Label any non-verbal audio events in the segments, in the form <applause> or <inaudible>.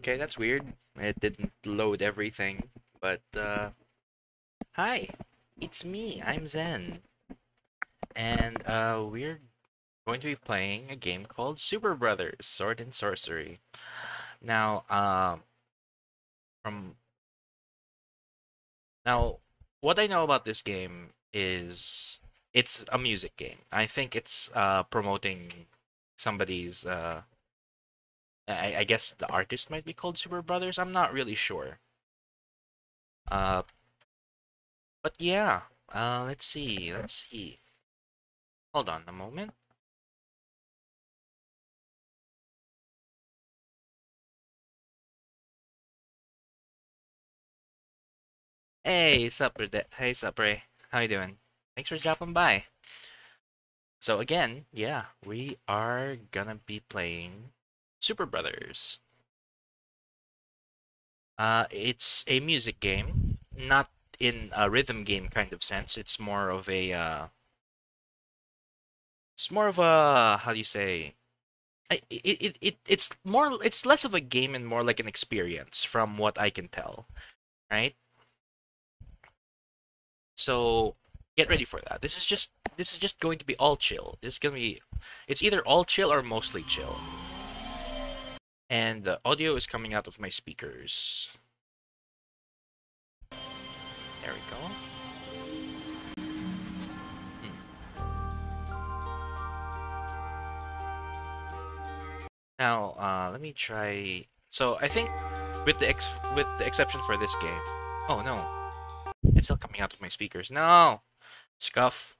okay, that's weird. It didn't load everything, but, uh, hi, it's me, I'm Zen. And, uh, we're going to be playing a game called Superbrothers Sword and Sworcery. Now, um, from now, what I know about this game is it's a music game. I think it's uh promoting somebody's uh I, I guess the artist might be called Superbrothers. I'm not really sure. Uh but yeah. Uh let's see. Let's see. Hold on a moment. Hey, sup, Rede- hey, sup, Ray. How you doing? Thanks for dropping by. So again, yeah, we are gonna be playing Superbrothers. Uh, it's a music game, not in a rhythm game kind of sense. It's more of a, uh, it's more of a, how do you say? It, it, it, it's more, it's less of a game and more like an experience from what I can tell, right? So get ready for that. This is just, this is just going to be all chill. This is gonna be, it's either all chill or mostly chill. And the audio is coming out of my speakers. There we go. Hmm. Now, uh, let me try. So I think, with the ex with the exception for this game. Oh no, it's still coming out of my speakers. No, scuff.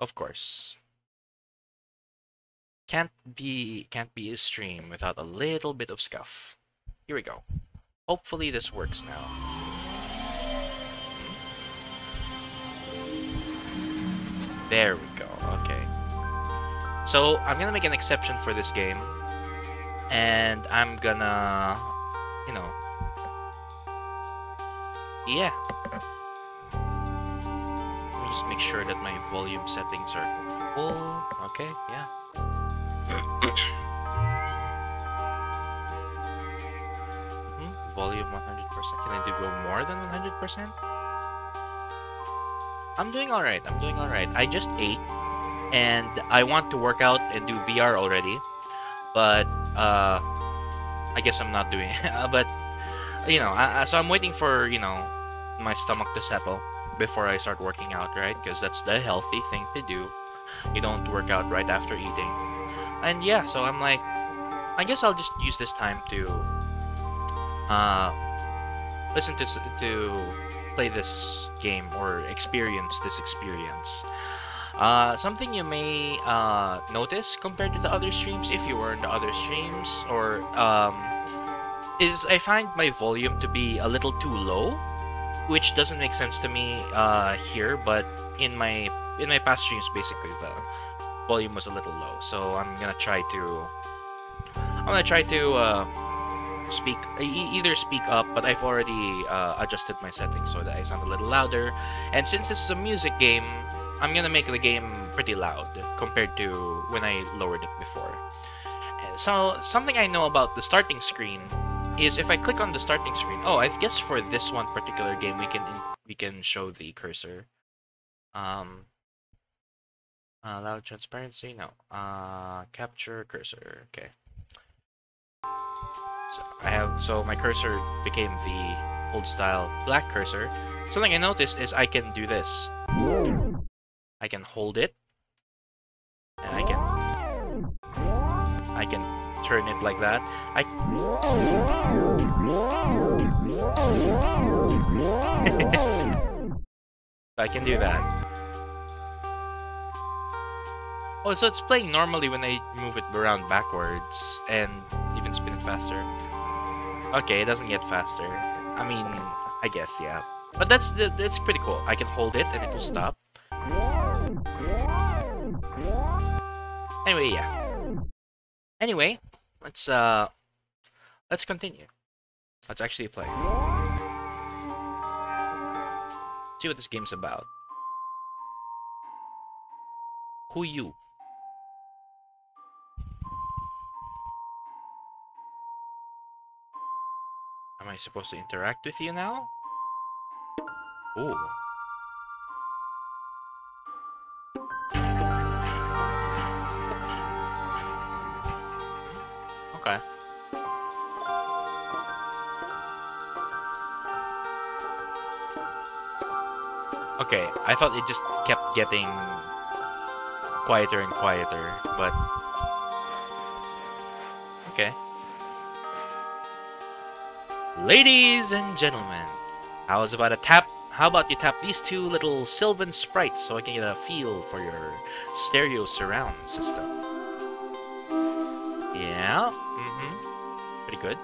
Of course. Can't be can't be a stream without a little bit of scuff. Here we go. Hopefully this works now. There we go. Okay. So I'm gonna make an exception for this game, and I'm gonna, you know, yeah. Let me just make sure that my volume settings are full. Okay, yeah. Mhm, Volume 100%. Can I do go more than 100%? I'm doing alright. I'm doing alright. I just ate and I want to work out and do VR already. But uh I guess I'm not doing it. <laughs> but you know, I- so I'm waiting for, you know, my stomach to settle before I start working out, right? Because that's the healthy thing to do. You don't work out right after eating. And yeah, so I'm like I guess I'll just use this time to uh listen to to play this game or experience this experience. Uh, something you may uh, notice compared to the other streams, if you were in the other streams, or um, is I find my volume to be a little too low, which doesn't make sense to me uh, here. But in my in my past streams, basically volume was a little low, so I'm gonna try to I'm gonna try to uh, speak e- either speak up but i've already uh, adjusted my settings so that i sound a little louder. And since this is a music game i'm gonna make the game pretty loud compared to when i lowered it before. So something i know about the starting screen is if i click on the starting screen oh i guess for this one particular game we can we can show the cursor. Um uh, loud transparency no uh capture cursor okay so I have so my cursor became the old style black cursor. Something I noticed is I can do this. I can hold it. And I can I can turn it like that. I <laughs> I can do that. Oh, so it's playing normally when I move it around backwards and even spin it faster. Okay, it doesn't get faster. I mean, I guess yeah. But that's that's pretty cool. I can hold it and it will stop. Anyway, yeah. Anyway, let's uh let's continue. Let's actually play. See what this game's about. Who you? Am I supposed to interact with you now? Ooh. Okay. Okay, I thought it just kept getting quieter and quieter, but Ladies and gentlemen, how's about a tap? How about you tap these two little Sylvan sprites so I can get a feel for your stereo surround system? Yeah, mm-hmm, pretty good.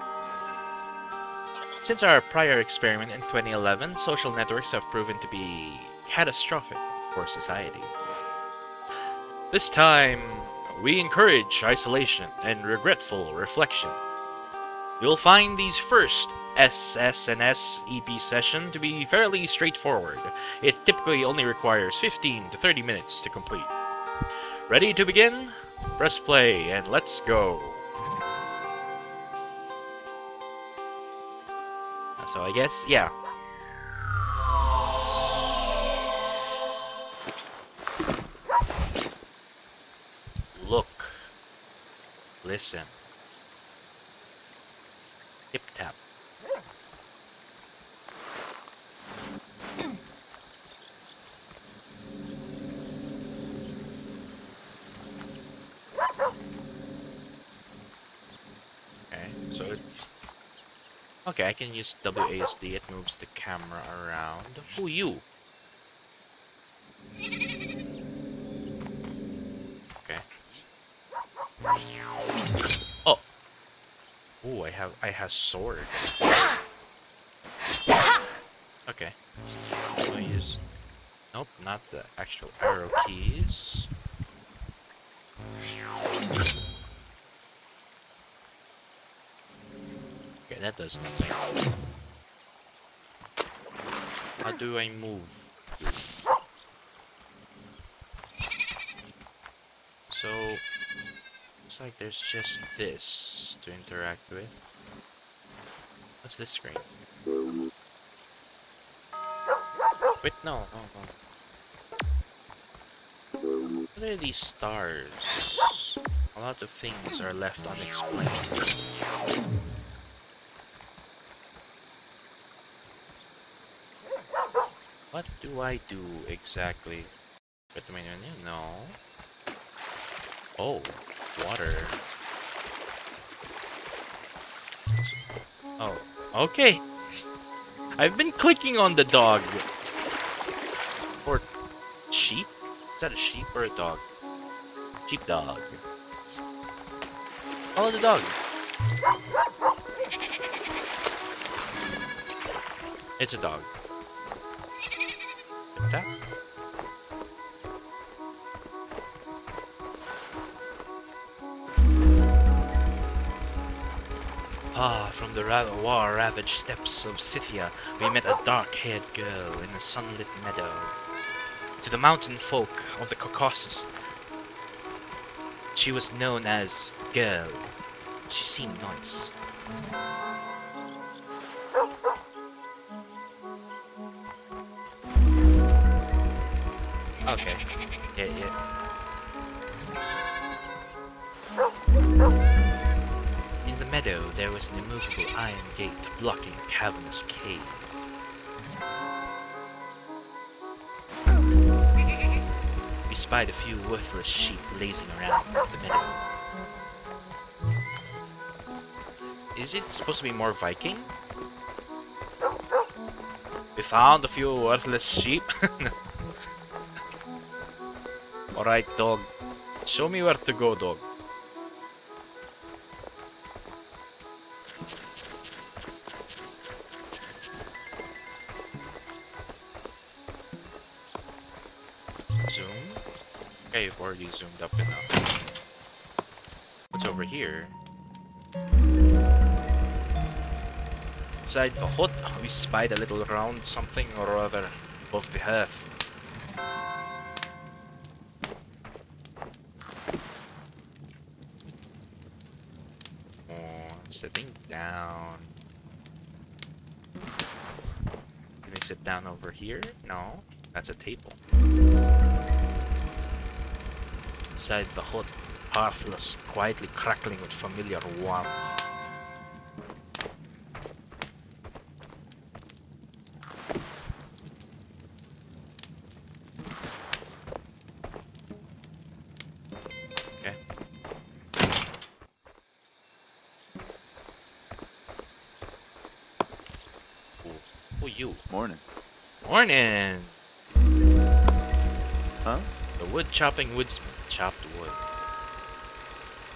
Since our prior experiment in 2011, social networks have proven to be catastrophic for society. This time, we encourage isolation and regretful reflection. You'll find these first SSNS EP session to be fairly straightforward. It typically only requires 15 to 30 minutes to complete. Ready to begin? Press play and let's go. So I guess, yeah. Look. Listen. Tip tap. Okay, so it Okay, I can use WASD. It moves the camera around. Who you? Okay. Oh. Oh, I have I have sword. Okay. I use. Nope, not the actual arrow keys. That does nothing. How do I move? So, looks like there's just this to interact with. What's this screen? Wait, no, no, no. What are these stars? A lot of things are left unexplained. What do I do exactly? But the menu, no. Oh, water. Oh, okay. I've been clicking on the dog. Or sheep? Is that a sheep or a dog? Sheep dog. Follow the dog. It's a dog. That? Ah, from the ra war-ravaged steppes of Scythia, we met a dark-haired girl in a sunlit meadow. To the mountain folk of the Caucasus, she was known as Girl. She seemed nice. Okay. Yeah, yeah. In the meadow, there was an immovable iron gate blocking a cavernous cave. We spied a few worthless sheep lazing around the meadow. Is it supposed to be more Viking? We found a few worthless sheep. <laughs> Alright, dog. Show me where to go, dog. Zoom? Okay, you've already zoomed up enough. What's over here? Inside the hut, we spied a little round something or other above the hearth. Down over here? No, that's a table. Inside the hut, hearthless, quietly crackling with familiar warmth. Okay. Who, who you? Morning. Morning! Huh? The wood chopping woodsman chopped wood.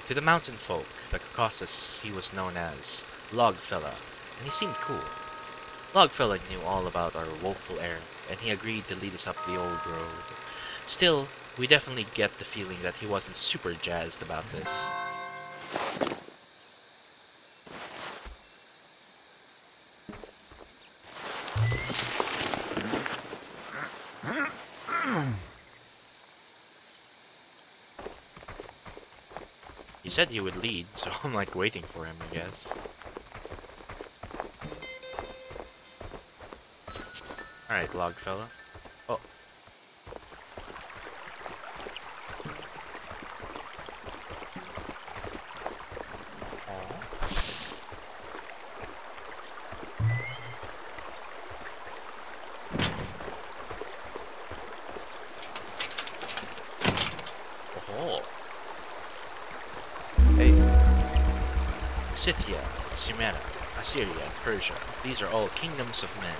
To the mountain folk, the Caucasus, he was known as Logfella, and he seemed cool. Logfella knew all about our woeful errand, and he agreed to lead us up the old road. Still, we definitely get the feeling that he wasn't super jazzed about this. Said he would lead, so I'm like waiting for him, I guess. Alright, Logfella. Persia. These are all kingdoms of men.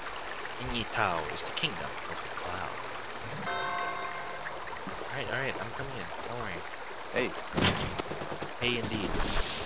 And Yi Tao is the kingdom of the cloud. Alright, alright, I'm coming in. Don't worry. hey, Hey, indeed.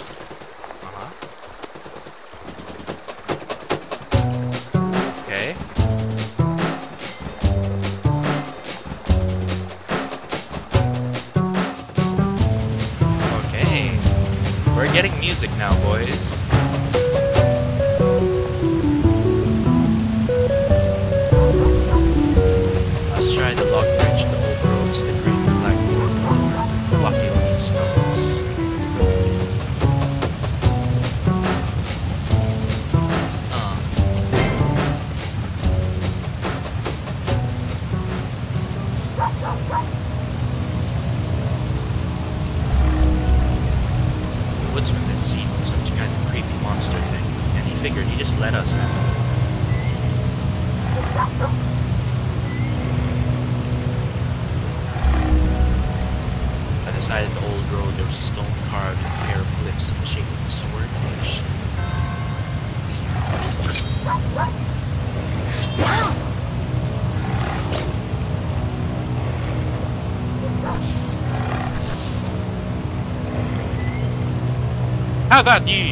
How about you?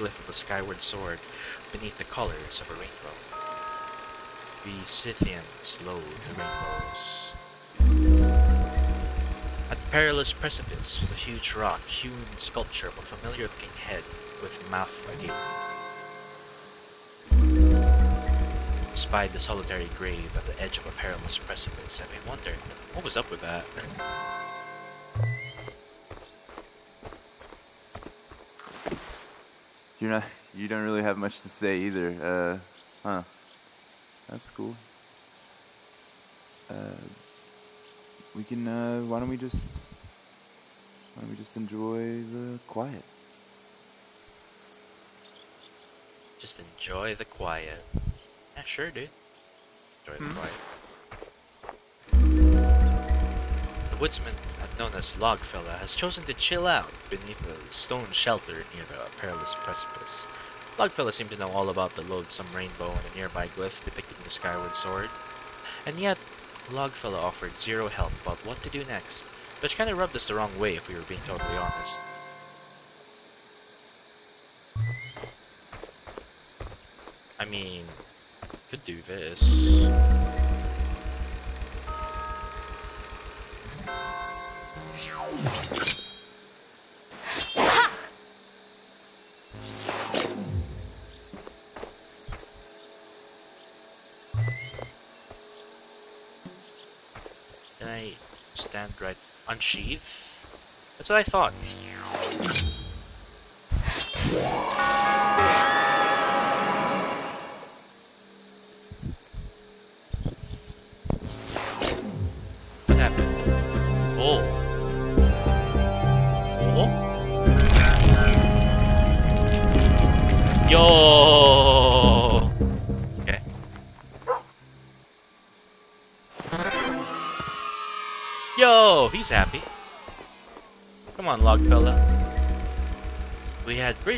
Glyph of a skyward sword beneath the colors of a rainbow. The Scythians loathe the rainbows. At the perilous precipice was a huge rock hewn sculpture of a familiar looking head with mouth agape. Spied the solitary grave at the edge of a perilous precipice, and I wondered what was up with that. You're not. You don't really have much to say either. Uh, huh? That's cool. Uh, we can. Uh, why don't we just? Why don't we just enjoy the quiet? Just enjoy the quiet. Yeah, sure, dude. Enjoy the quiet. The woodsman, known as Logfella, has chosen to chill out beneath a stone shelter near the perilous precipice. Logfella seemed to know all about the loathsome rainbow and a nearby glyph depicting the skyward sword. And yet, Logfella offered zero help about what to do next, which kinda rubbed us the wrong way if we were being totally honest. I mean, could do this. Stand right unsheath? That's what I thought.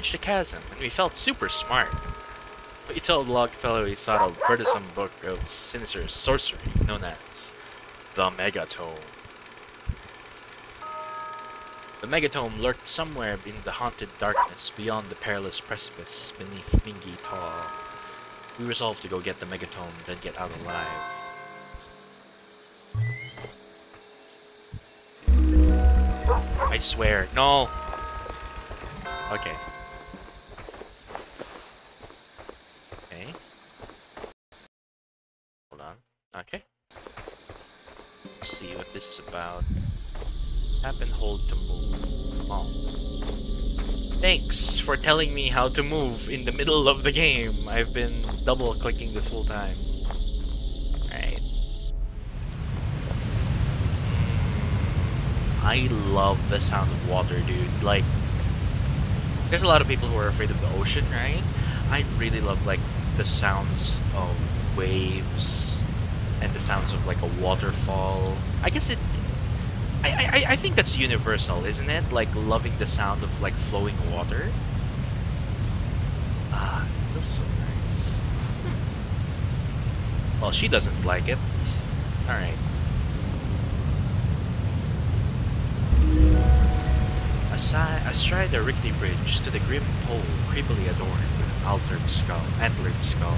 Bridged the chasm, and we felt super smart. We told Logfella he sought a burdensome book of sinister sorcery known as the Megatome. The Megatome lurked somewhere in the haunted darkness beyond the perilous precipice beneath Mingi Taw. We resolved to go get the Megatome, then get out alive. I swear, no! Okay. Telling me how to move in the middle of the game. I've been double clicking this whole time. Alright. I love the sound of water, dude. Like, there's a lot of people who are afraid of the ocean, right? I really love like the sounds of waves and the sounds of like a waterfall. I guess it. I, I, I think that's universal, isn't it? Like loving the sound of like flowing water. Feels so nice. Well, she doesn't like it. All right. Aside, astride the rickety bridge stood the grim pole creepily adorned with an altered skull, antlered skull.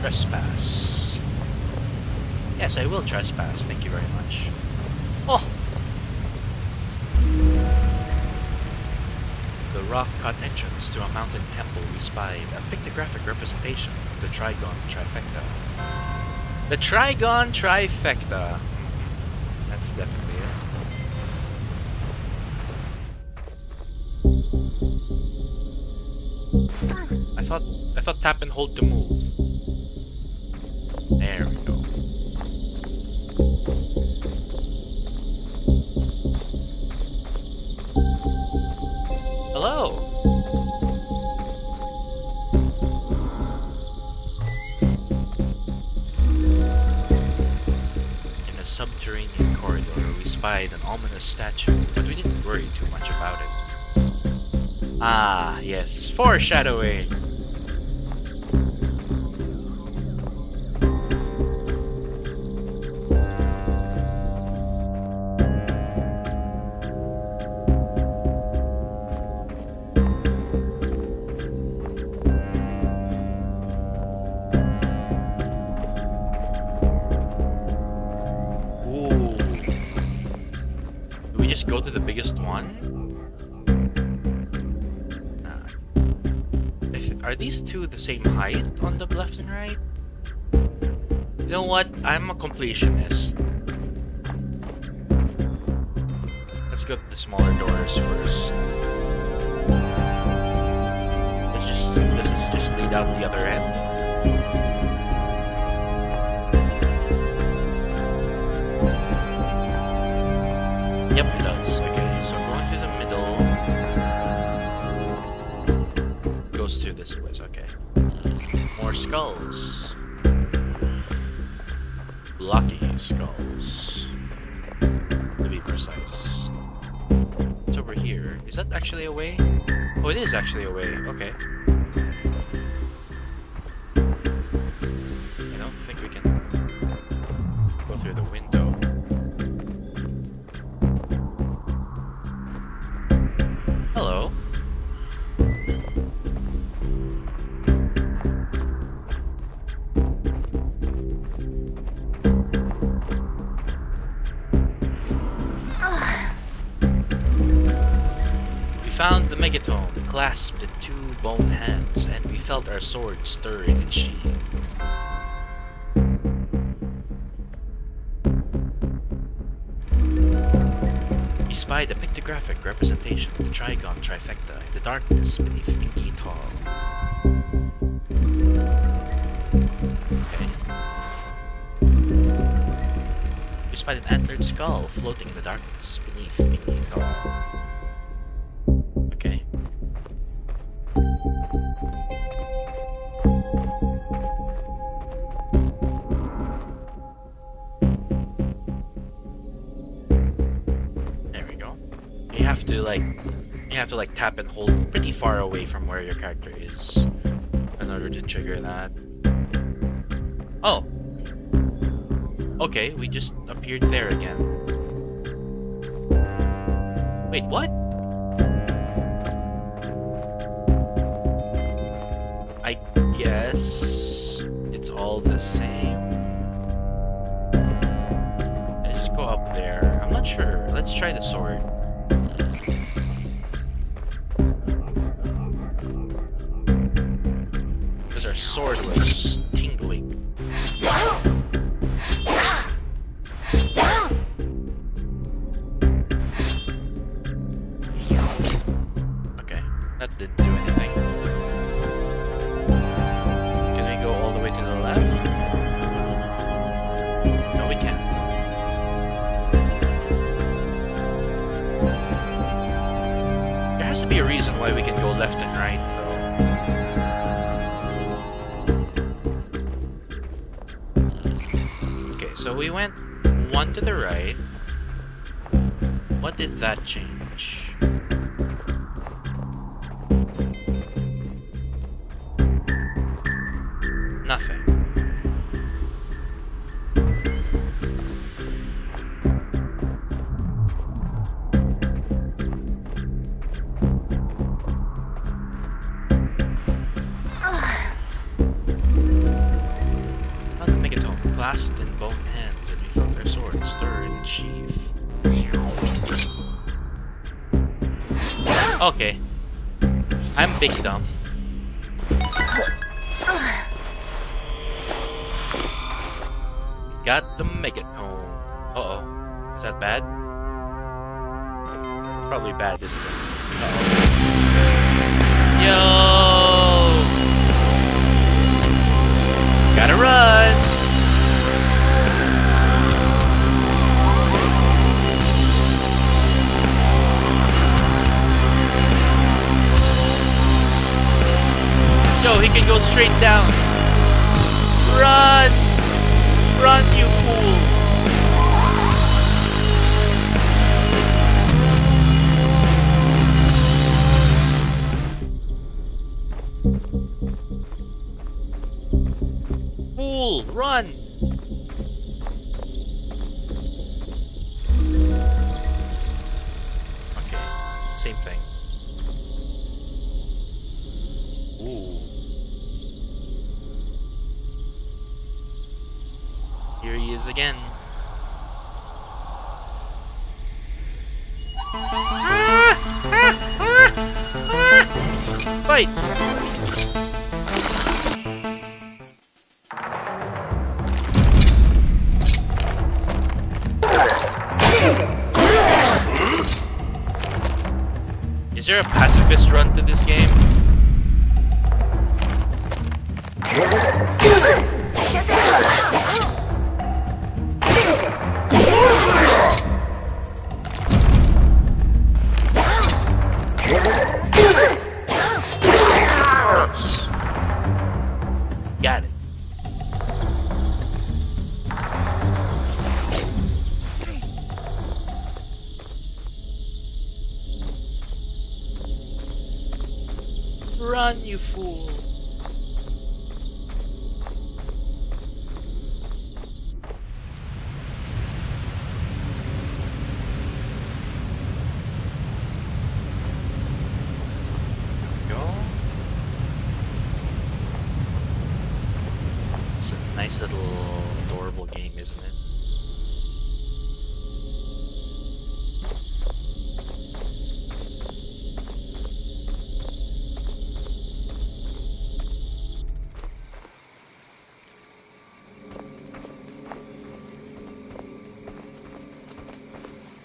Trespass. Yes, I will trespass. Thank you very much. Rock-cut entrance to a mountain temple we spied a pictographic representation of the Trigon Trifecta. The Trigon Trifecta. That's definitely it. I thought I thought tap and hold to move. Statue, but we didn't worry too much about it. Ah, yes, foreshadowing! What? I'm a completionist. Let's go to the smaller doors first. Let's just let's just- lead out the other end. A way? Oh, it is actually a way. Okay. Clasped in two bone hands, and we felt our swords stir in its sheath. We spied a pictographic representation of the Trigon trifecta in the darkness beneath Mingi Taw. Okay. We spied an antlered skull floating in the darkness beneath Mingi Taw. To like tap and hold pretty far away from where your character is in order to trigger that. Oh. Okay, we just appeared there again. Wait, what? I guess it's all the same. I just go up there. I'm not sure. Let's try the sword. Because to the right. What did that change? Dumb. Got the megatome. Uh oh. Is that bad? Probably bad, isn't it? He can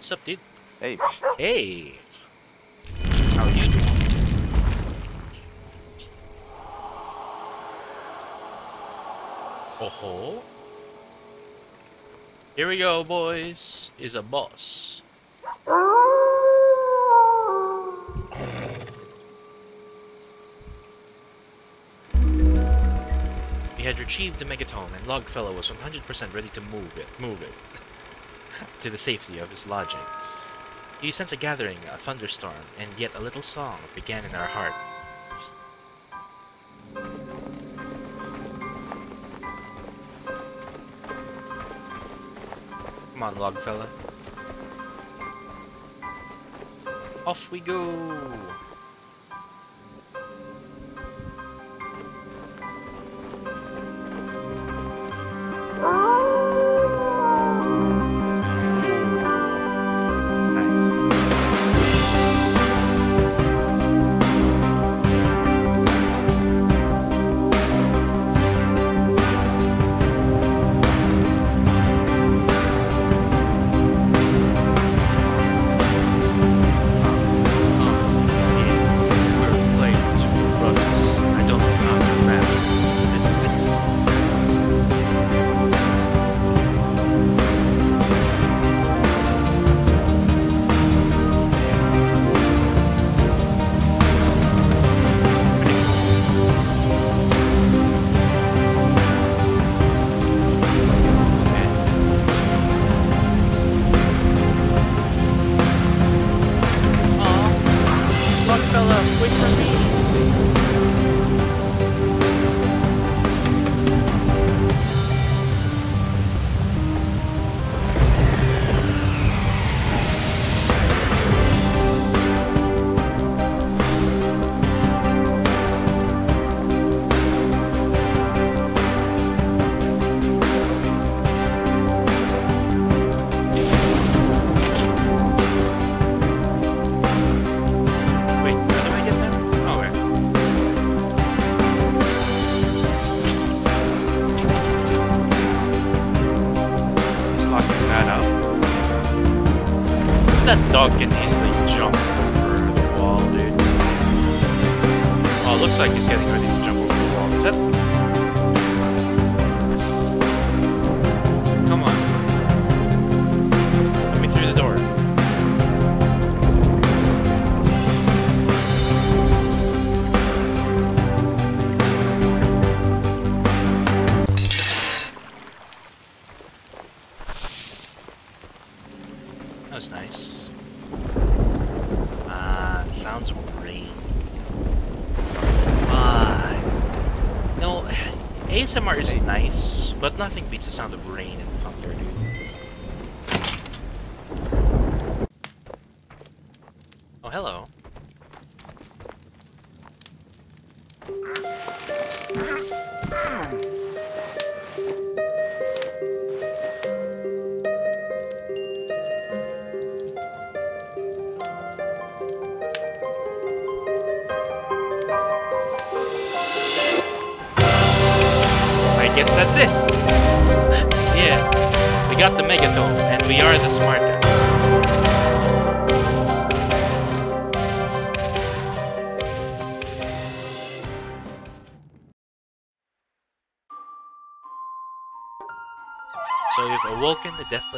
What's up, dude? Hey, Hey! How are you doing? Oh ho! Here we go, boys. Is a boss. We had retrieved the megatome, and Logfella was 100% ready to move it, move it, <laughs> to the safety of his lodgings. You sense a gathering, a thunderstorm, and yet a little song began in our heart. Come on, Logfella. Off we go!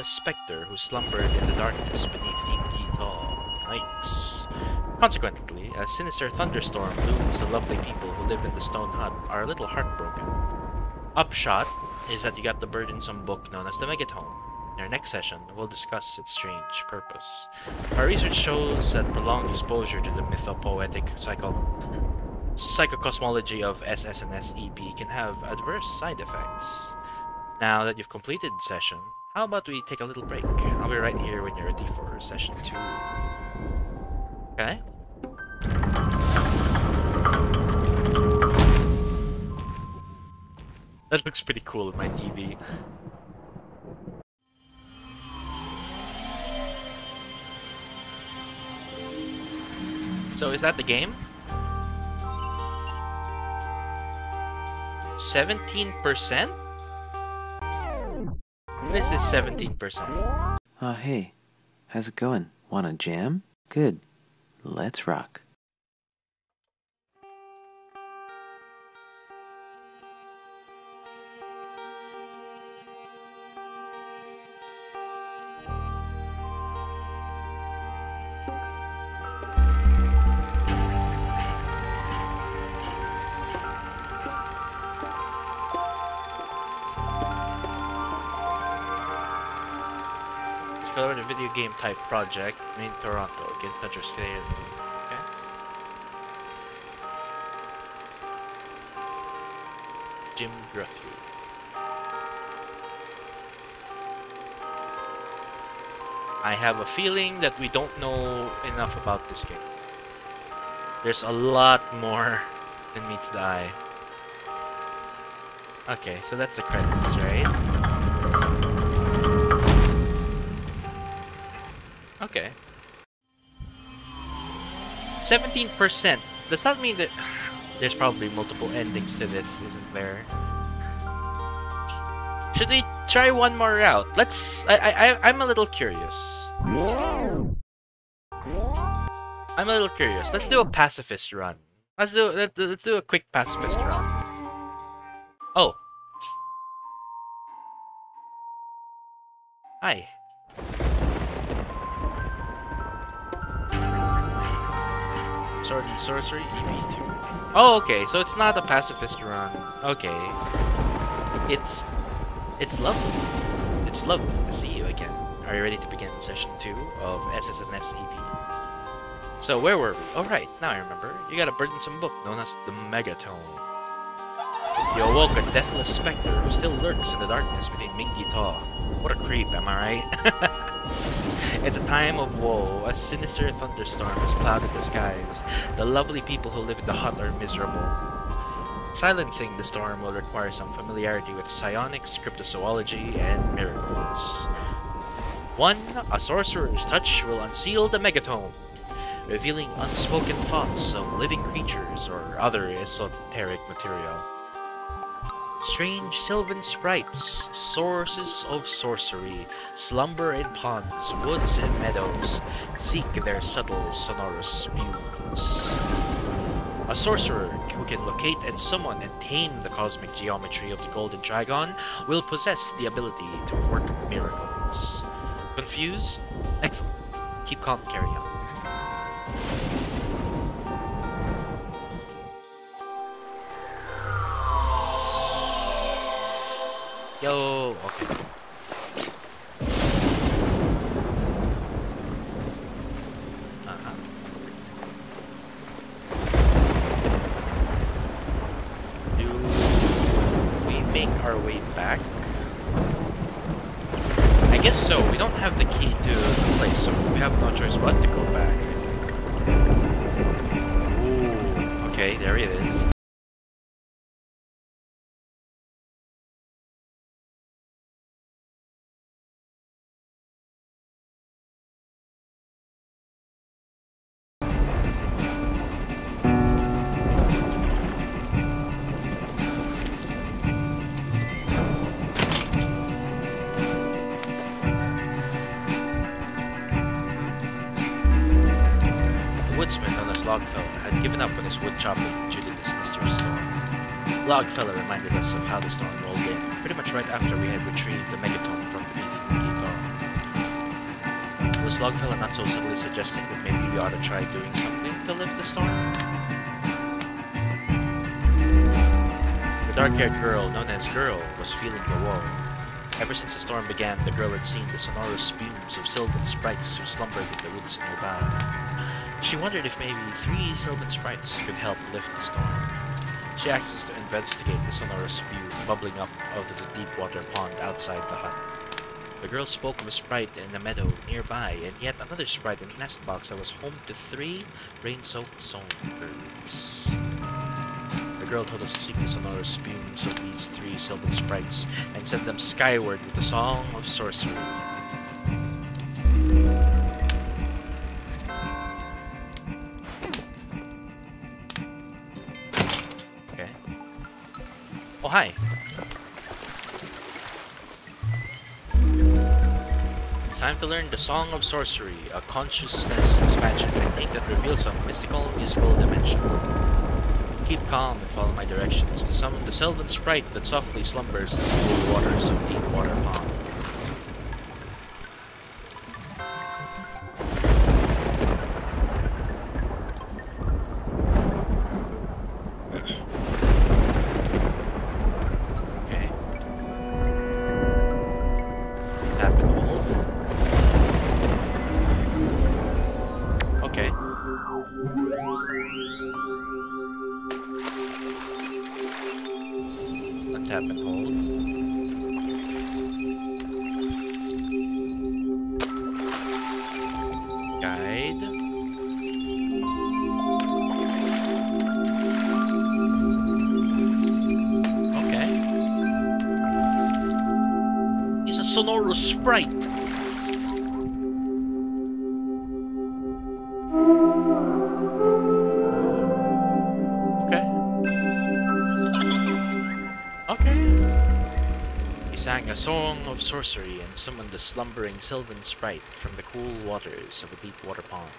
Spectre who slumbered in the darkness beneath Mingi Taw. Yikes. Consequently, a sinister thunderstorm looms the lovely people who live in the stone hut are a little heartbroken. Upshot is that you got the burdensome book known as the Megatome. In our next session, we'll discuss its strange purpose. Our research shows that prolonged exposure to the mythopoetic psycho psychocosmology of SSNS-EP can have adverse side effects. Now that you've completed the session, how about we take a little break? I'll be right here when you're ready for session 2. Okay? That looks pretty cool with my TV. So is that the game? 17%? What is this 17%? Oh, hey. How's it going? Want a jam? Good. Let's rock. Video game type project made in Toronto. Get in touch with Stay Okay. Jim Guthrie. I have a feeling that we don't know enough about this game. There's a lot more than meets the eye. Okay, so that's the credits, right? 17%. Does that mean that <sighs> there's probably multiple endings to this, isn't there? Should we try one more route? Let's. I, I, I'm a little curious. I'm a little curious. Let's do a pacifist run. Let's do let, let's do a quick pacifist run. Oh. Hi. Sword and Sworcery EV2. Oh, okay. So it's not a pacifist run. Okay. It's it's lovely. It's lovely to see you again. Are you ready to begin session two of SSNS EP? So where were we? Oh right, now I remember. You got a burdensome book known as the Megatome. You awoke a deathless specter who still lurks in the darkness between Mingi Taw. What a creep, am I right? <laughs> it's a time of woe. A sinister thunderstorm has clouded the skies. The lovely people who live in the hut are miserable. Silencing the storm will require some familiarity with psionics, cryptozoology, and miracles. One, a sorcerer's touch will unseal the megatome, revealing unspoken thoughts of living creatures or other esoteric material. Strange sylvan sprites, sources of sorcery, slumber in ponds, woods, and meadows, seek their subtle, sonorous spumes. A sorcerer who can locate and summon and tame the cosmic geometry of the Golden Dragon will possess the ability to work miracles. Confused? Excellent. Keep calm, carry on. Yo, okay. Uh-huh. Do we make our way back? I guess so. We don't have the key to the place, so we have no choice but to go back. Ooh, okay, there it is. Woodsman known as Logfella had given up on his wood chopping due to the sinister storm. Logfella reminded us of how the storm rolled in, pretty much right after we had retrieved the Megatome from beneath the guitar. Was Logfella not so subtly suggesting that maybe we ought to try doing something to lift the storm? The dark-haired girl, known as Girl, was feeling the woe. Ever since the storm began, the girl had seen the sonorous spumes of sylvan sprites who slumbered in the woods nearby. She wondered if maybe three sylvan sprites could help lift the storm. She asked us to investigate the sonorous spew bubbling up out of the deep water pond outside the hut. The girl spoke of a sprite in a meadow nearby, and yet another sprite in a nest box that was home to three rain-soaked songbirds. The girl told us to seek the sonorous spumes of these three sylvan sprites and send them skyward with the song of sorcery. Oh, hi. It's time to learn the Song of Sorcery, a consciousness expansion technique that reveals some mystical musical dimension. Keep calm and follow my directions to summon the sylvan sprite that softly slumbers in the cool waters of Deep Water Pond. A song of sorcery and summoned a slumbering sylvan sprite from the cool waters of a deep water pond.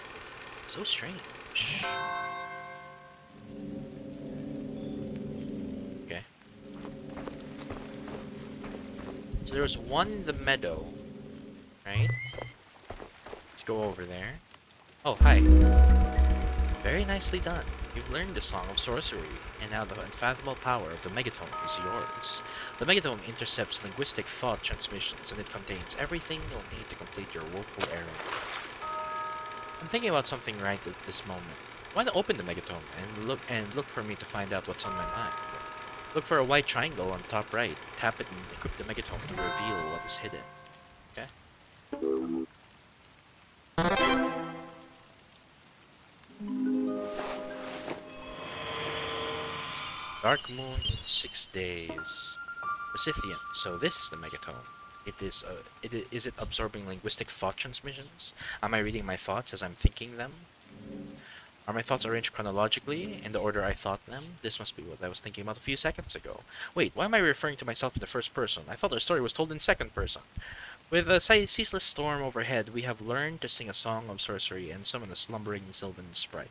So strange. Okay. So there was one in the meadow, right? Let's go over there. Oh, hi. Very nicely done. You've learned the Song of Sorcery, and now the unfathomable power of the Megatome is yours. The Megatome intercepts linguistic thought transmissions, and it contains everything you'll need to complete your woeful errand. I'm thinking about something right at this moment. Why not open the Megatome and look and look for me to find out what's on my mind? Look for a white triangle on top right. Tap it and equip the Megatome to reveal what is hidden. Okay? Dark Moon in six days. The Scythian. So this is the Megatome. It is. Uh, it is it absorbing linguistic thought transmissions? Am I reading my thoughts as I'm thinking them? Are my thoughts arranged chronologically in the order I thought them? This must be what I was thinking about a few seconds ago. Wait, why am I referring to myself in the first person? I thought the story was told in second person. With a ceaseless storm overhead, we have learned to sing a song of sorcery and summon a slumbering sylvan sprite.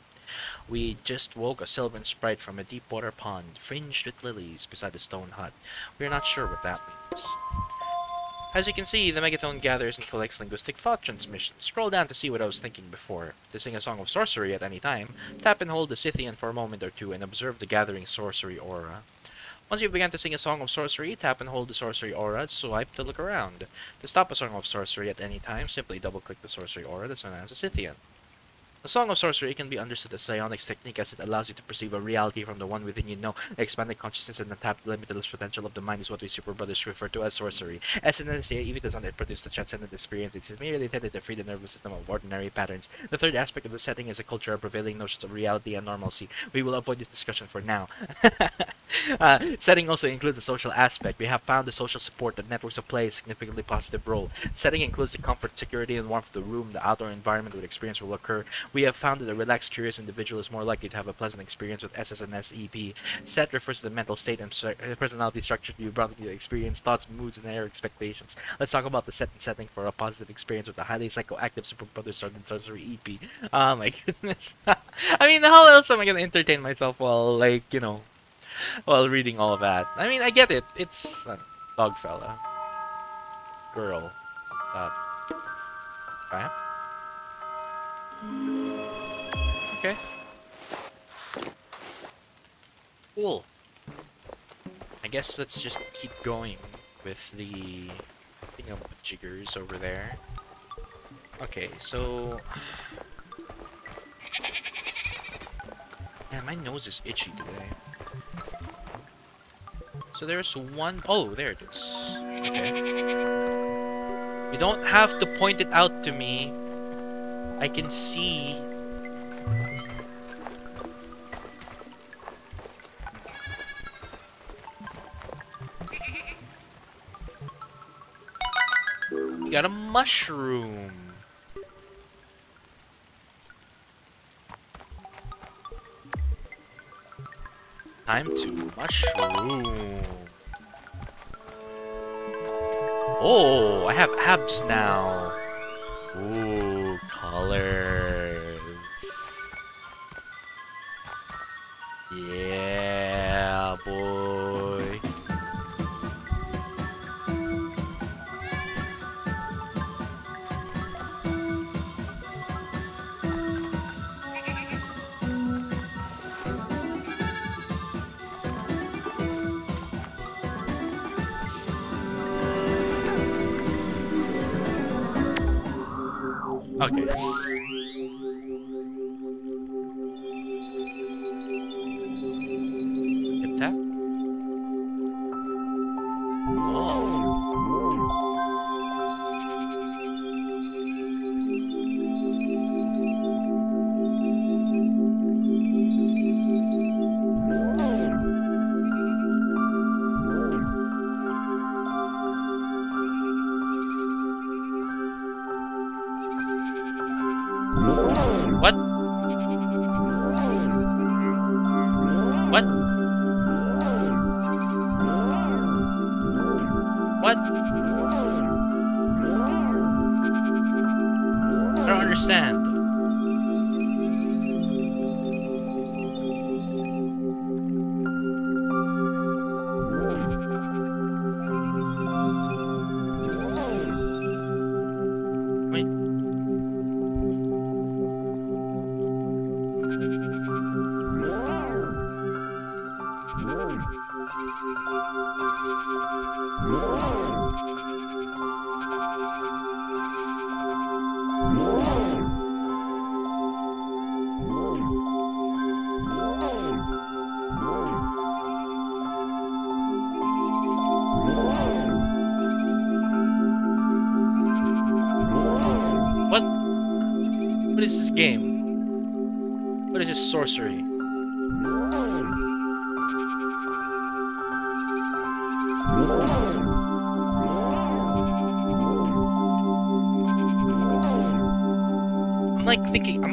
We just woke a sylvan sprite from a deep water pond, fringed with lilies, beside a stone hut. We are not sure what that means. As you can see, the Megatome gathers and collects linguistic thought transmissions. Scroll down to see what I was thinking before. To sing a song of sorcery at any time, tap and hold the Scythian for a moment or two and observe the gathering sorcery aura. Once you begin to sing a song of sorcery, tap and hold the sorcery aura, swipe to look around. To stop a song of sorcery at any time, simply double-click the sorcery aura that's known as a Scythian. A Song of Sorcery can be understood as psionics technique as it allows you to perceive a reality from the one within you know. The expanded consciousness and untapped limitless potential of the mind is what we Superbrothers refer to as sorcery. Essence even does not produce the transcendent experience, it is merely intended to free the nervous system of ordinary patterns. The third aspect of the setting is a culture of prevailing notions of reality and normalcy. We will avoid this discussion for now. <laughs> uh, setting also includes a social aspect. We have found the social support that networks of play a significantly positive role. Setting includes the comfort, security, and warmth of the room, the outdoor environment where the experience will occur, we have found that a relaxed, curious individual is more likely to have a pleasant experience with SSNS EP. Set refers to the mental state and uh, personality structure you brought into the experience, thoughts, moods, and their expectations. Let's talk about the set and setting for a positive experience with the highly psychoactive Super Brother Sword and Sworcery EP. Oh my <laughs> goodness. I mean, how else am I gonna entertain myself while, like, you know, while reading all of that? I mean, I get it. It's a Dogfella. Girl. Uh, right? Okay. Cool. I guess let's just keep going with the jiggers over there. Okay, so... Man, my nose is itchy today. So there's one... Oh, there it is. Okay. You don't have to point it out to me. I can see We got a mushroom. Time to mushroom. Oh, I have abs now. Ooh, colors. Okay.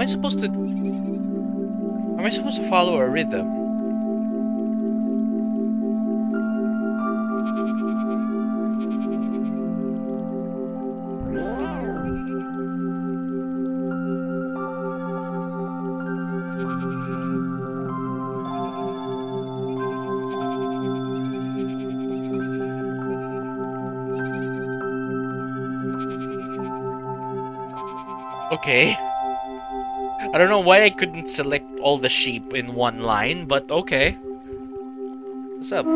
I supposed to... Am I supposed to follow a rhythm? Why I couldn't select all the sheep in one line, but okay. What's up?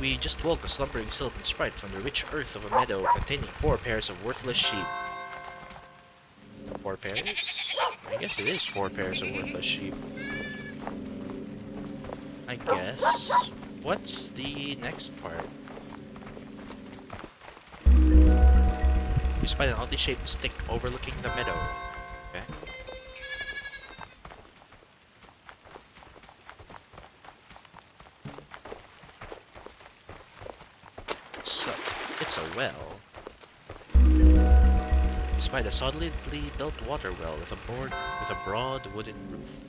You just woke a slumbering sylvan sprite from the rich earth of a meadow containing four pairs of worthless sheep. Four pairs? I guess it is four pairs of worthless sheep. I guess. What's the next part? You spot an oddly shaped stick overlooking the meadow. Okay. So, it's a well. You spy a solidly built water well with a board with a broad wooden roof.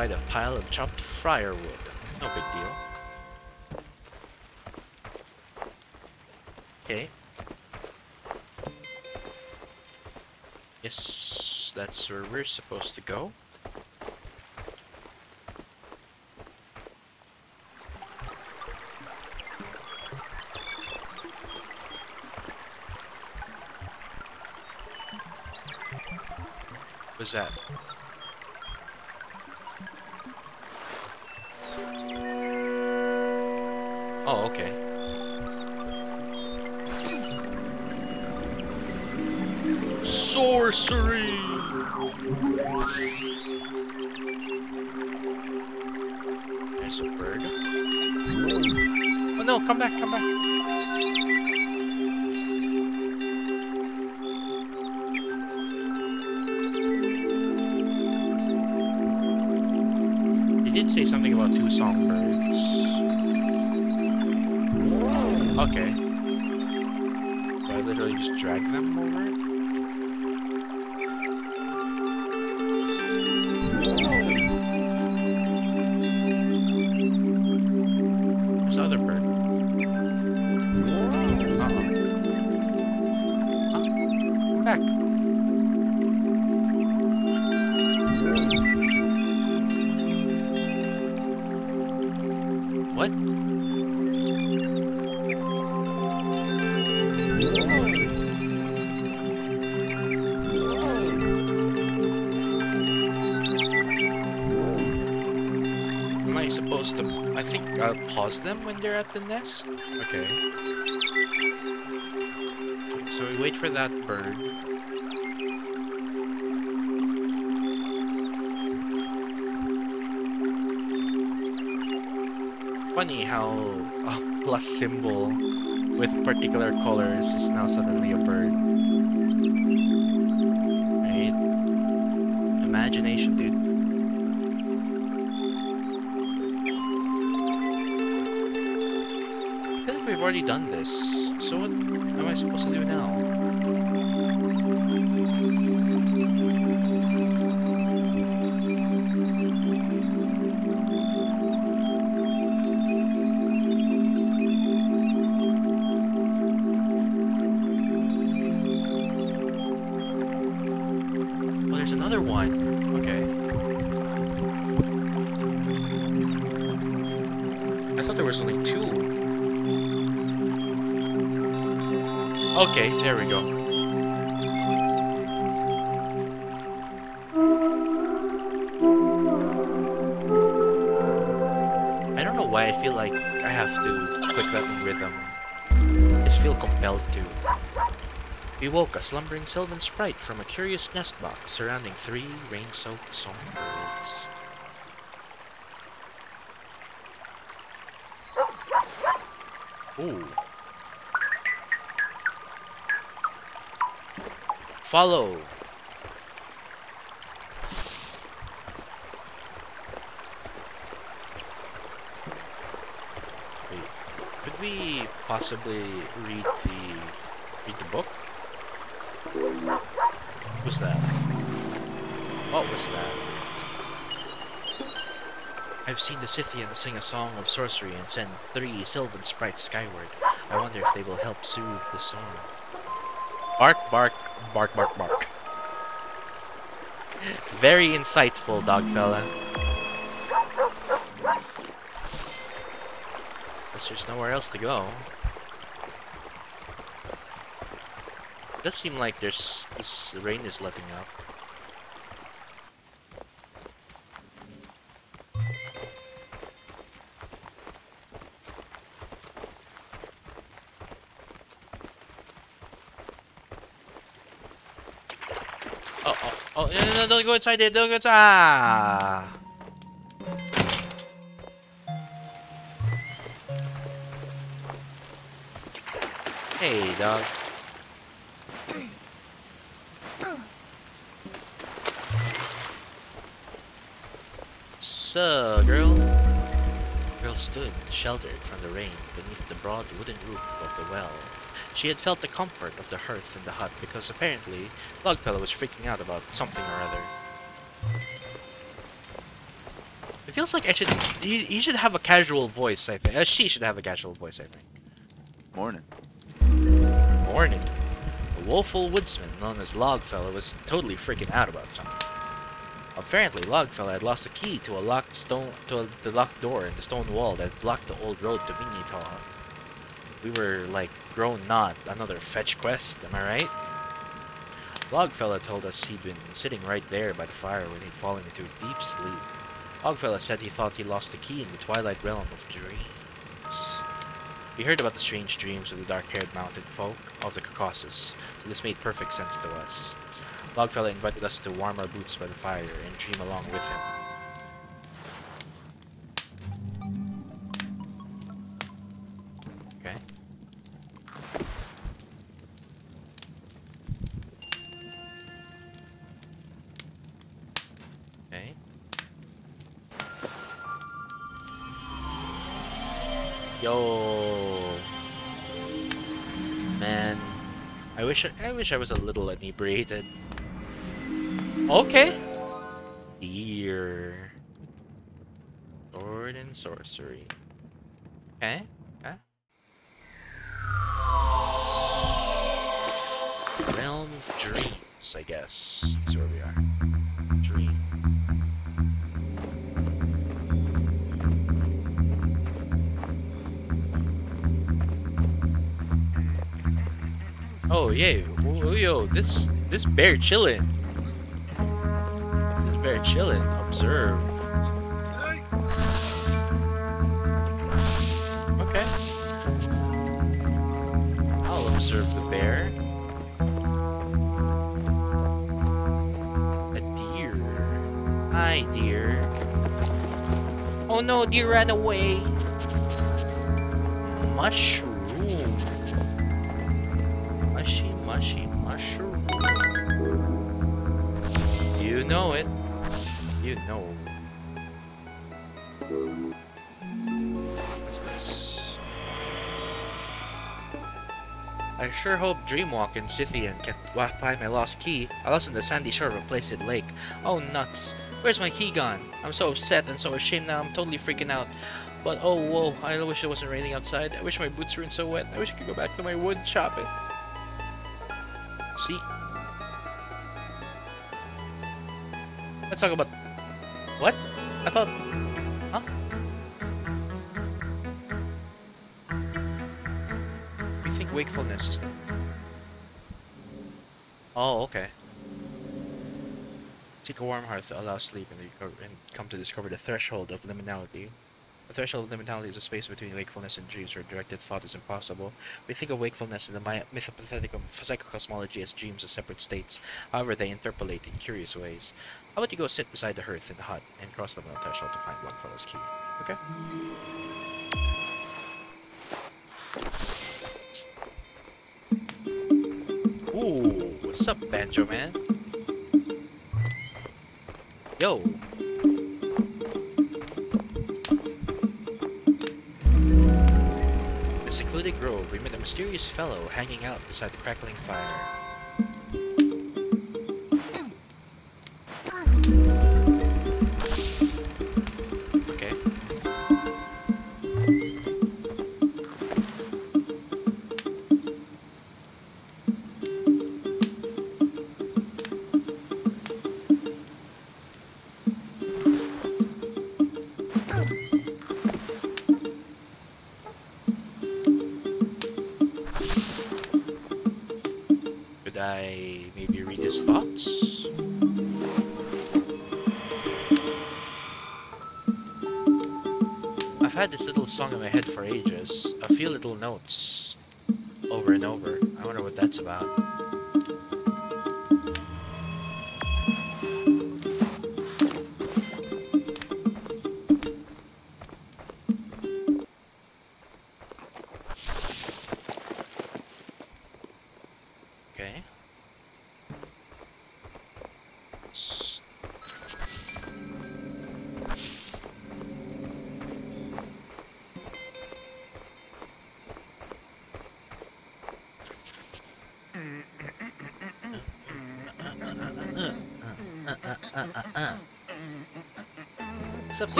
A pile of chopped firewood. No big deal. Okay. Yes, that's where we're supposed to go. What's that? Oh, okay. Sorcery! There's a bird. Oh no, come back, come back. Pause them when they're at the nest? Okay. So we wait for that bird. Funny how a plus symbol with particular colors is now suddenly a bird. Right? Imagination, dude. Already done this. So what am I supposed to do now? Oh, there's another one. Okay. I thought there was only two. Okay, there we go. I don't know why I feel like I have to that in rhythm. I just feel compelled to. We woke a slumbering sylvan sprite from a curious nest box surrounding three rain-soaked songbirds. Ooh. Follow. Wait, could we possibly read the read the book? What's that? What was that? I've seen the Scythians sing a song of sorcery and send three sylvan sprites skyward. I wonder if they will help soothe the song. Bark, bark, bark, bark, bark. Very insightful, Dogfella. Guess there's nowhere else to go. It does seem like there's this rain is letting up. Go inside there. Don't go inside. Ah. Hey, dog. So, girl. Girl stood, sheltered from the rain, beneath the broad wooden roof of the well. She had felt the comfort of the hearth in the hut because apparently Logfella was freaking out about something or other. It feels like I should. He, he should have a casual voice, I think. Uh, she should have a casual voice, I think. Morning. Morning. A woeful woodsman known as Logfella was totally freaking out about something. Apparently, Logfella had lost the key to a locked stone to a, the locked door in the stone wall that blocked the old road to Mingi Taw. We were like grown not another fetch quest, am I right? Logfella told us he'd been sitting right there by the fire when he'd fallen into a deep sleep. Logfella said he thought he lost the key in the twilight realm of dreams. We heard about the strange dreams of the dark-haired mountain folk of the Caucasus, so this made perfect sense to us. Logfella invited us to warm our boots by the fire and dream along with him. Yo, man, I wish I, I wish I was a little inebriated. Okay. Deer. Sword and sorcery. Okay. Okay. Realm of dreams, I guess. Oh yeah, yo, this this bear chilling. This bear chilling. Observe. Okay. I'll observe the bear. A deer. Hi, deer. Oh no, deer ran away. Mushroom. Know it. You know. What's this? I sure hope Dreamwalk and Scythian can by my lost key. I lost it in the sandy shore of a placid lake. Oh nuts. Where's my key gone? I'm so upset and so ashamed now. I'm totally freaking out. But oh whoa, I wish it wasn't raining outside. I wish my boots weren't so wet. I wish I could go back to my wood chopping. See? Let's talk about... What? I thought... Huh? We think wakefulness is... Oh, okay. Seek a warm hearth allow sleep and, and come to discover the threshold of liminality. The threshold of liminality is a space between wakefulness and dreams where directed thought is impossible. We think of wakefulness in the my- mythopathetic psychocosmology as dreams as separate states. However, they interpolate in curious ways. How about you go sit beside the hearth in the hut and cross the middle threshold to find Logfella's key? Okay? Ooh, what's up, Banjo Man? Yo! In the secluded grove, we met a mysterious fellow hanging out beside the crackling fire. Had this little song in my head for ages. A few little notes. Over and over. I wonder what that's about.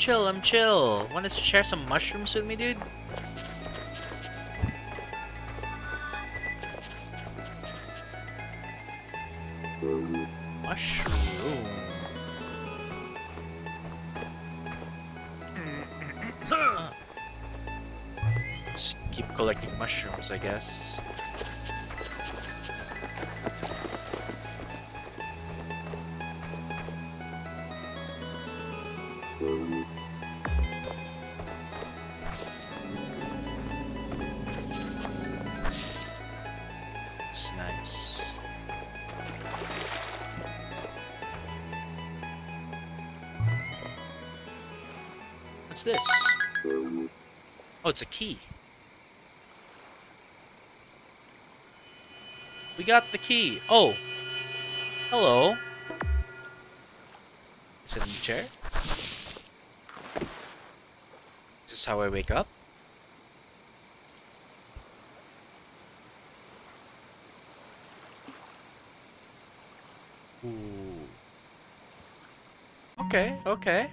Chill, I'm chill. Want to share some mushrooms with me, dude? It's a key. We got the key. Oh. Hello. Is it in the chair? This is this how I wake up? Ooh. Okay, okay.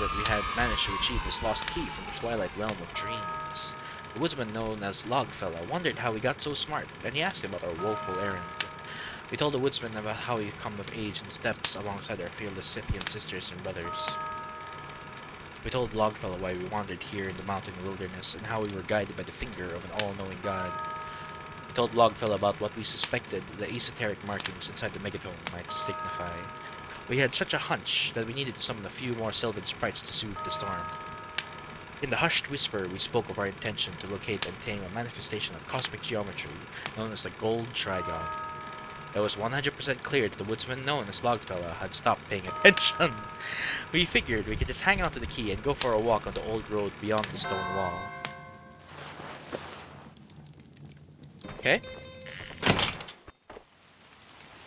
That we had managed to retrieve this lost key from the Twilight Realm of Dreams. The woodsman known as Logfella wondered how we got so smart, and he asked about our woeful errand. We told the woodsman about how we come of age in steps alongside our fearless Scythian sisters and brothers. We told Logfella why we wandered here in the mountain wilderness and how we were guided by the finger of an all-knowing god. We told Logfella about what we suspected the esoteric markings inside the Megatome might signify. We had such a hunch that we needed to summon a few more Sylvan sprites to soothe the storm. In the hushed whisper, we spoke of our intention to locate and tame a manifestation of cosmic geometry known as the Gold Trigon. It was 100% clear that the woodsman known as Logfella had stopped paying <laughs> attention. we figured we could just hang on to the key and go for a walk on the old road beyond the stone wall. Okay.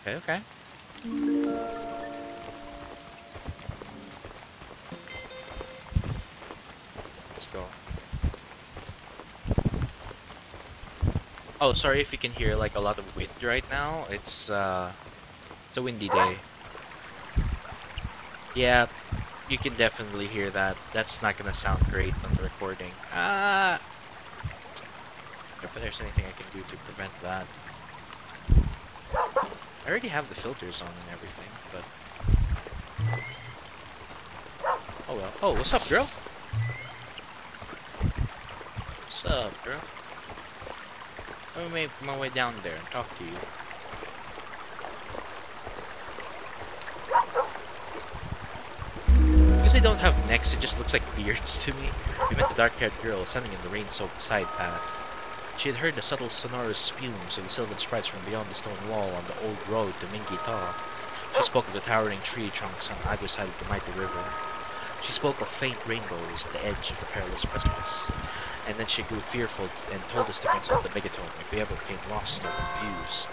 Okay, okay. Oh, sorry if you can hear like a lot of wind right now. It's uh, it's a windy day. Yeah, you can definitely hear that. That's not gonna sound great on the recording. Ah, if there's anything I can do to prevent that. I already have the filters on and everything, but oh well. Oh, what's up, girl? What's up, girl? Let me make my way down there and talk to you. Because they don't have necks, it just looks like beards to me. We met the dark-haired girl ascending in the rain-soaked side path. She had heard the subtle sonorous spumes of the sylvan sprites from beyond the stone wall on the old road to Mingi Taw. She spoke of the towering tree trunks on either side of the mighty river. She spoke of faint rainbows at the edge of the perilous precipice. And then she grew fearful and told us to consult the Megatome if we ever became lost or confused.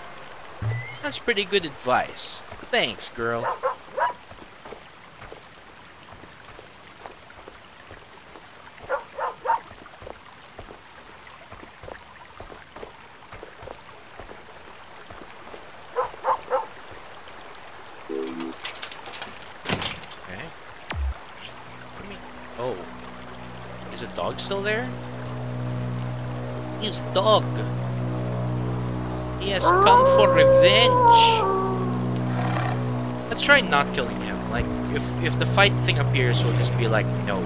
That's pretty good advice. Thanks, girl. Dog. He has come for revenge. Let's try not killing him. Like, if if the fight thing appears, we'll just be like, no.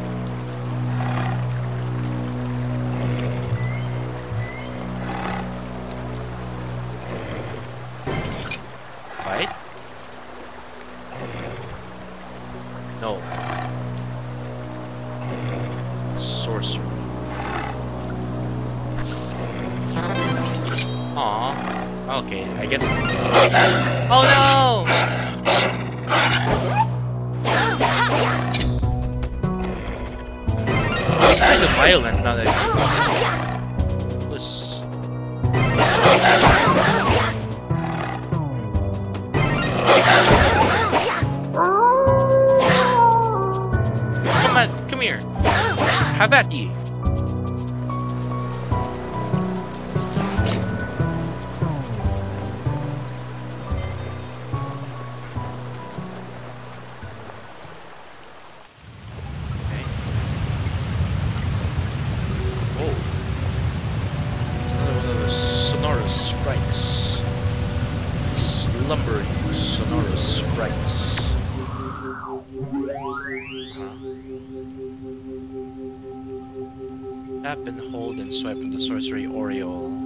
Tap and hold and swipe on the sorcery Oriole.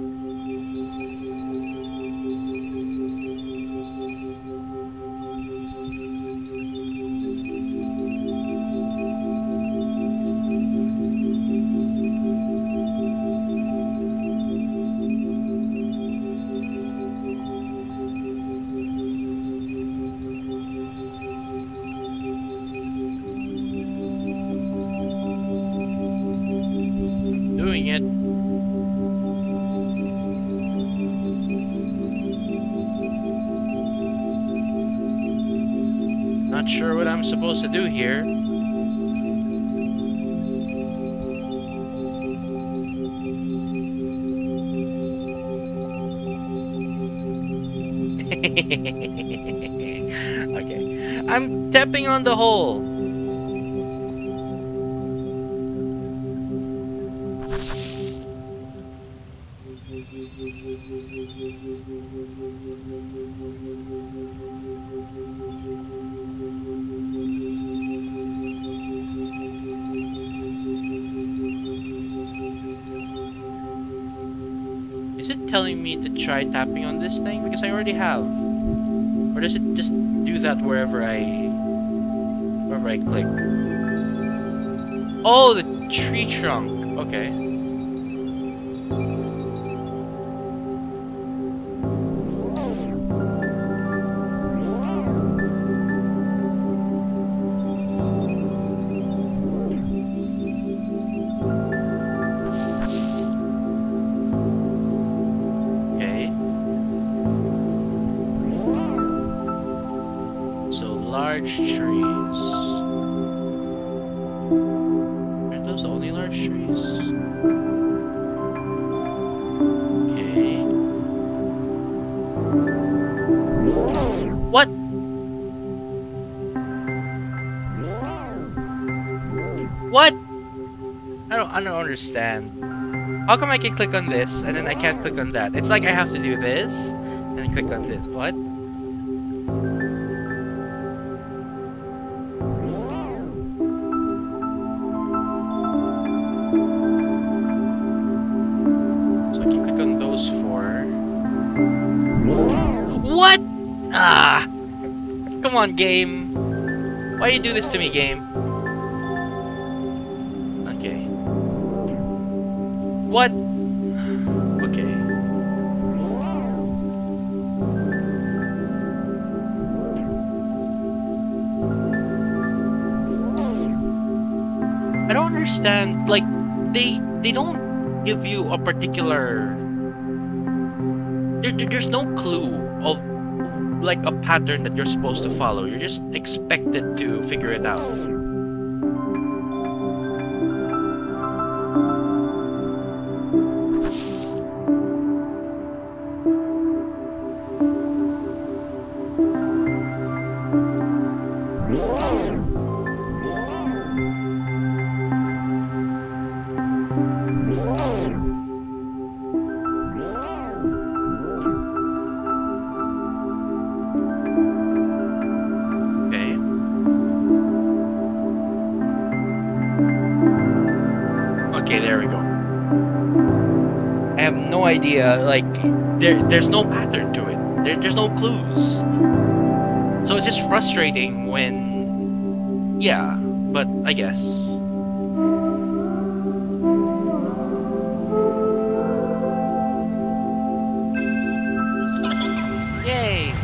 The hole. Is it telling me to try tapping on this thing? Because I already have. Or does it just do that wherever I I click? Oh, the tree trunk. Okay. Understand. How come I can click on this and then I can't click on that? It's like I have to do this and click on this. What? So I can click on those four. What? Ah! Come on, game. Why do you do this to me, game? Give you a particular. There, there- there's no clue of like a pattern that you're supposed to follow. You're just expected to figure it out. Idea, like, there, there's no pattern to it. There, there's no clues. So it's just frustrating when... Yeah, but I guess. Yay!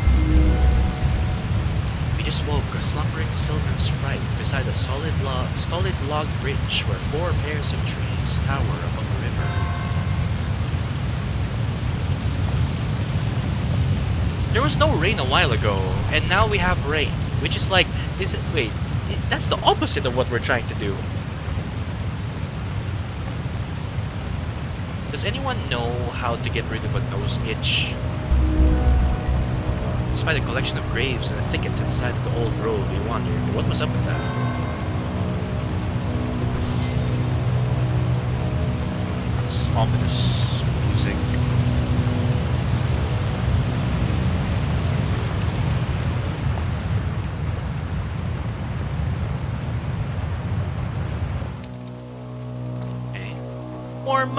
We just woke a slumbering sylvan sprite beside a solid log, solid log bridge where four pairs of trees tower above a river. There was no rain a while ago, and now we have rain, which is like, is it? Wait, that's the opposite of what we're trying to do. Does anyone know how to get rid of a nose itch? Despite a collection of graves and a thicket to the side of the old road, we wondered what was up with that.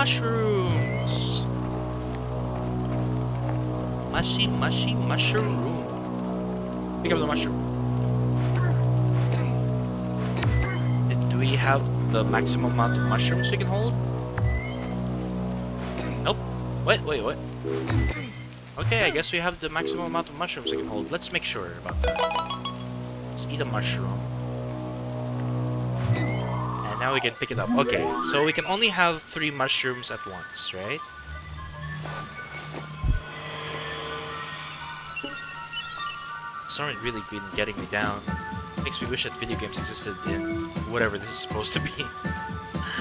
Mushrooms! Mushy, mushy mushroom. Pick up the mushroom. Do we have the maximum amount of mushrooms we can hold? Nope. Wait, wait, wait. Okay, I guess we have the maximum amount of mushrooms we can hold. Let's make sure about that. Let's eat a mushroom. Now we can pick it up. Okay, so we can only have three mushrooms at once, right? Had really been getting me down. Makes me wish that video games existed in whatever this is supposed to be. <laughs>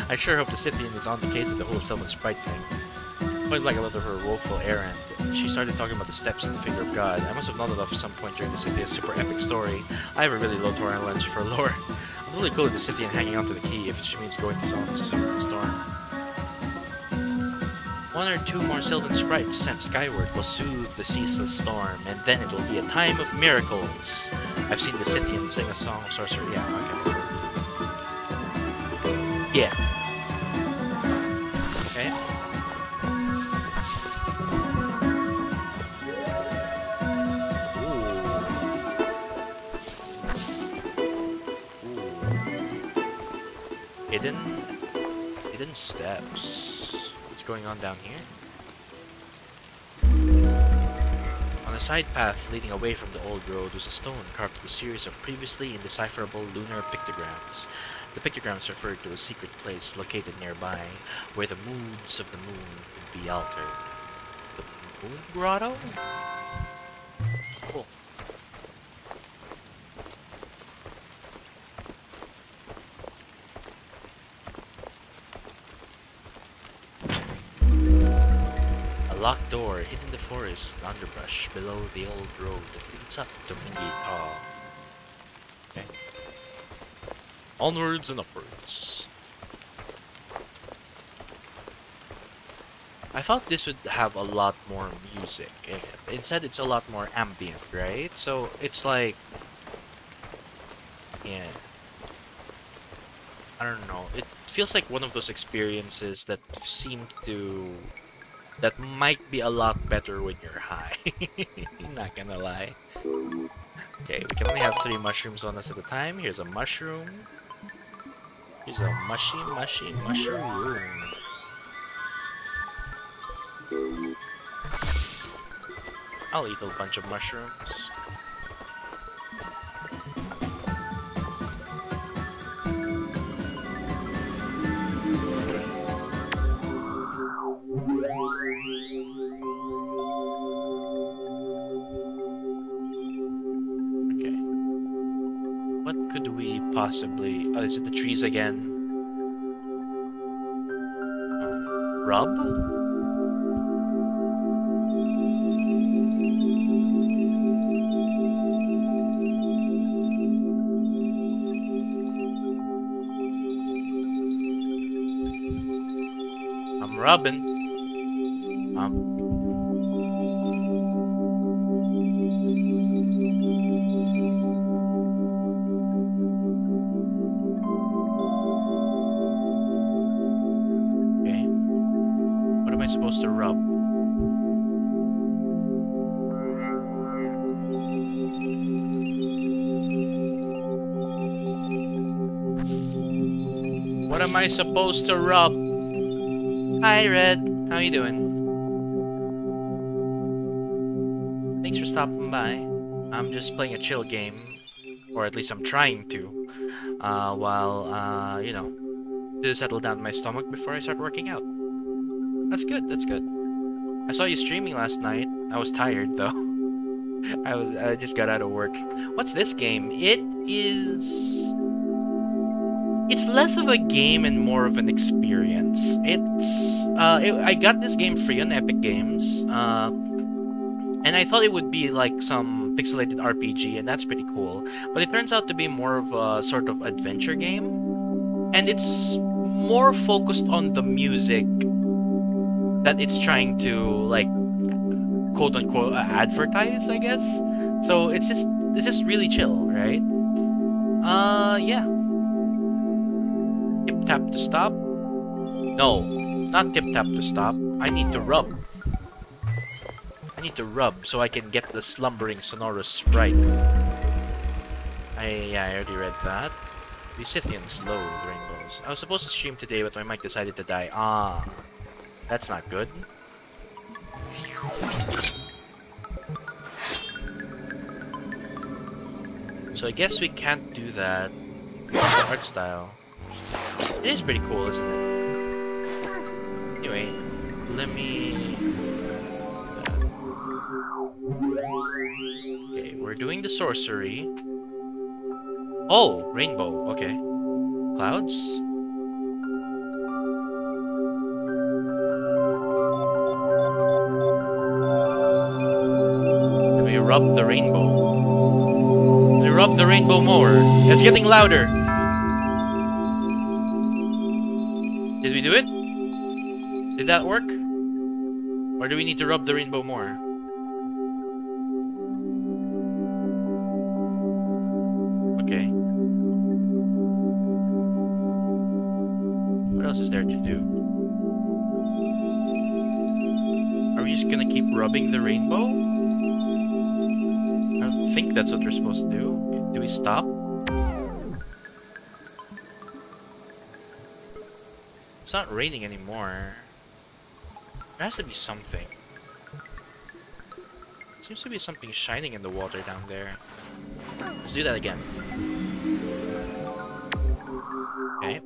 I sure hope the Scythian is on the case of the whole Sylvan Sprite thing. Quite like a lot of her woeful errand, she started talking about the steps and the finger of God. I must have nodded off at some point during the Scythian's super epic story. I have a really low tolerance for lore. Really cool with the Scythian hanging onto the key if it just means going to summon the storm. One or two more Sylvan sprites sent skyward will soothe the ceaseless storm, and then it will be a time of miracles. I've seen the Scythian sing a song of sorcery. Yeah, okay. Yeah. Hidden, hidden steps. What's going on down here? On a side path leading away from the old road was a stone carved with a series of previously indecipherable lunar pictograms. The pictograms referred to a secret place located nearby, where the moods of the moon could be altered. The Moon Grotto? Cool. Hidden in the forest underbrush below the old road that leads up to Mingi Taw. Okay. Onwards and upwards. I thought this would have a lot more music. eh, Instead, it's a lot more ambient, right? So it's like, yeah. I don't know. It feels like one of those experiences that seem to that might be a lot better when you're high. <laughs> Not gonna lie. Okay, we can only have three mushrooms on us at a time. Here's a mushroom. Here's a mushy, mushy mushroom. I'll eat a bunch of mushrooms. It the trees again? Rub? I'm rubbing. I supposed to rub? Hi, Red. How you doing? Thanks for stopping by. I'm just playing a chill game, or at least I'm trying to, uh, while, uh, you know, to settle down my stomach before I start working out. That's good, that's good. I saw you streaming last night. I was tired though. <laughs> I was I just got out of work. What's this game? It is it's less of a game and more of an experience. It's uh it, I got this game free on Epic Games. Uh and I thought it would be like some pixelated RPG and that's pretty cool. But it turns out to be more of a sort of adventure game. And it's more focused on the music that it's trying to like quote unquote uh, advertise, I guess. So it's just it's just really chill, right? Uh yeah. Tip tap to stop. No, not tip tap to stop. I need to rub. I need to rub so I can get the slumbering sonorous sprite. I yeah, I already read that. The Scythians loathe rainbows. I was supposed to stream today, but my mic decided to die. Ah, that's not good. So I guess we can't do that. Art style. It is pretty cool, isn't it? Anyway, let me... Uh, okay, we're doing the sorcery. Oh, rainbow, okay. Clouds? Let me rub the rainbow. Let me rub the rainbow more. It's getting louder. Did we do it? Did that work? Or do we need to rub the rainbow more? Okay. What else is there to do? Are we just gonna keep rubbing the rainbow? I don't think that's what we're supposed to do. Do we stop? Not raining anymore. There has to be something. Seems to be something shining in the water down there. Let's do that again. Okay.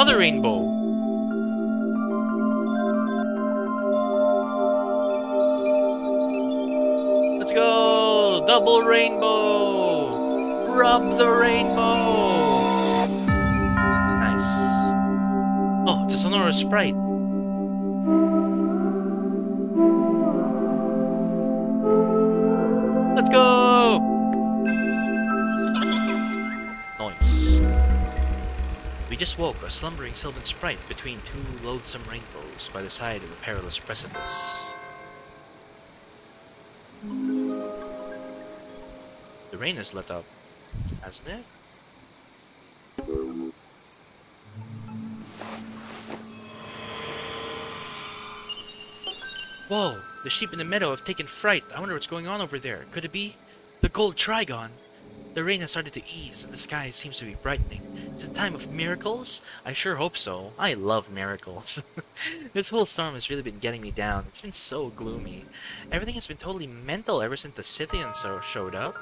Another rainbow! Let's go! Double rainbow! Rub the rainbow! Nice. Oh, it's a Sonora Sprite. Woke a slumbering Sylvan Sprite between two loathsome rainbows by the side of a perilous precipice. The rain has let up, hasn't it? Whoa! The sheep in the meadow have taken fright. I wonder what's going on over there. Could it be the gold trigon? The rain has started to ease and the sky seems to be brightening. Is it time of miracles? I sure hope so. I love miracles. <laughs> this whole storm has really been getting me down. It's been so gloomy. Everything has been totally mental ever since the Scythians showed up.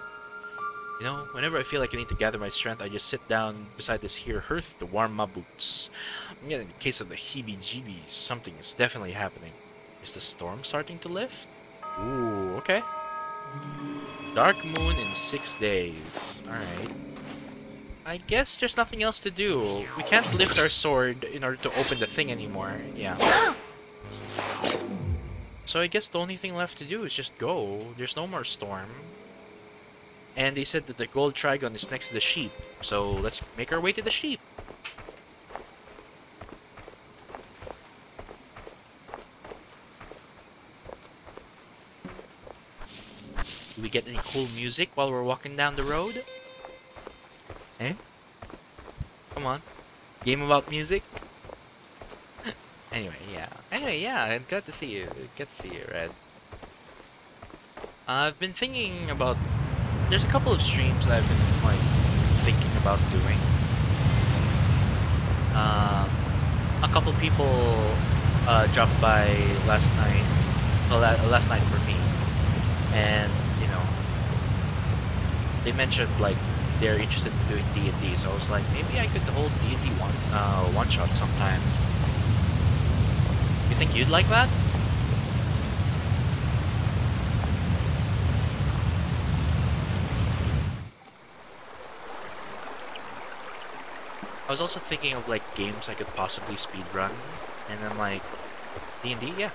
You know, whenever I feel like I need to gather my strength, I just sit down beside this here hearth to warm my boots. I'm getting a case of the heebie-jeebies. Something is definitely happening. Is the storm starting to lift? Ooh, okay. Dark moon in six days. Alright. I guess there's nothing else to do. We can't lift our sword in order to open the thing anymore. Yeah. So I guess the only thing left to do is just go. There's no more storm. And they said that the gold trigon is next to the sheep. So let's make our way to the sheep. Do we get any cool music while we're walking down the road? Eh? Come on. Game about music? <laughs> anyway, yeah. Anyway, yeah, I'm glad to see you. Good to see you, Red. I've been thinking about... There's a couple of streams that I've been, like, thinking about doing. Um, a couple people uh, dropped by last night. Well, la- last night for me, and they mentioned like they're interested in doing D and D. So I was like, maybe I could hold D and D one uh, one shot sometime. You think you'd like that? I was also thinking of like games I could possibly speed run, and then like D and D, yeah.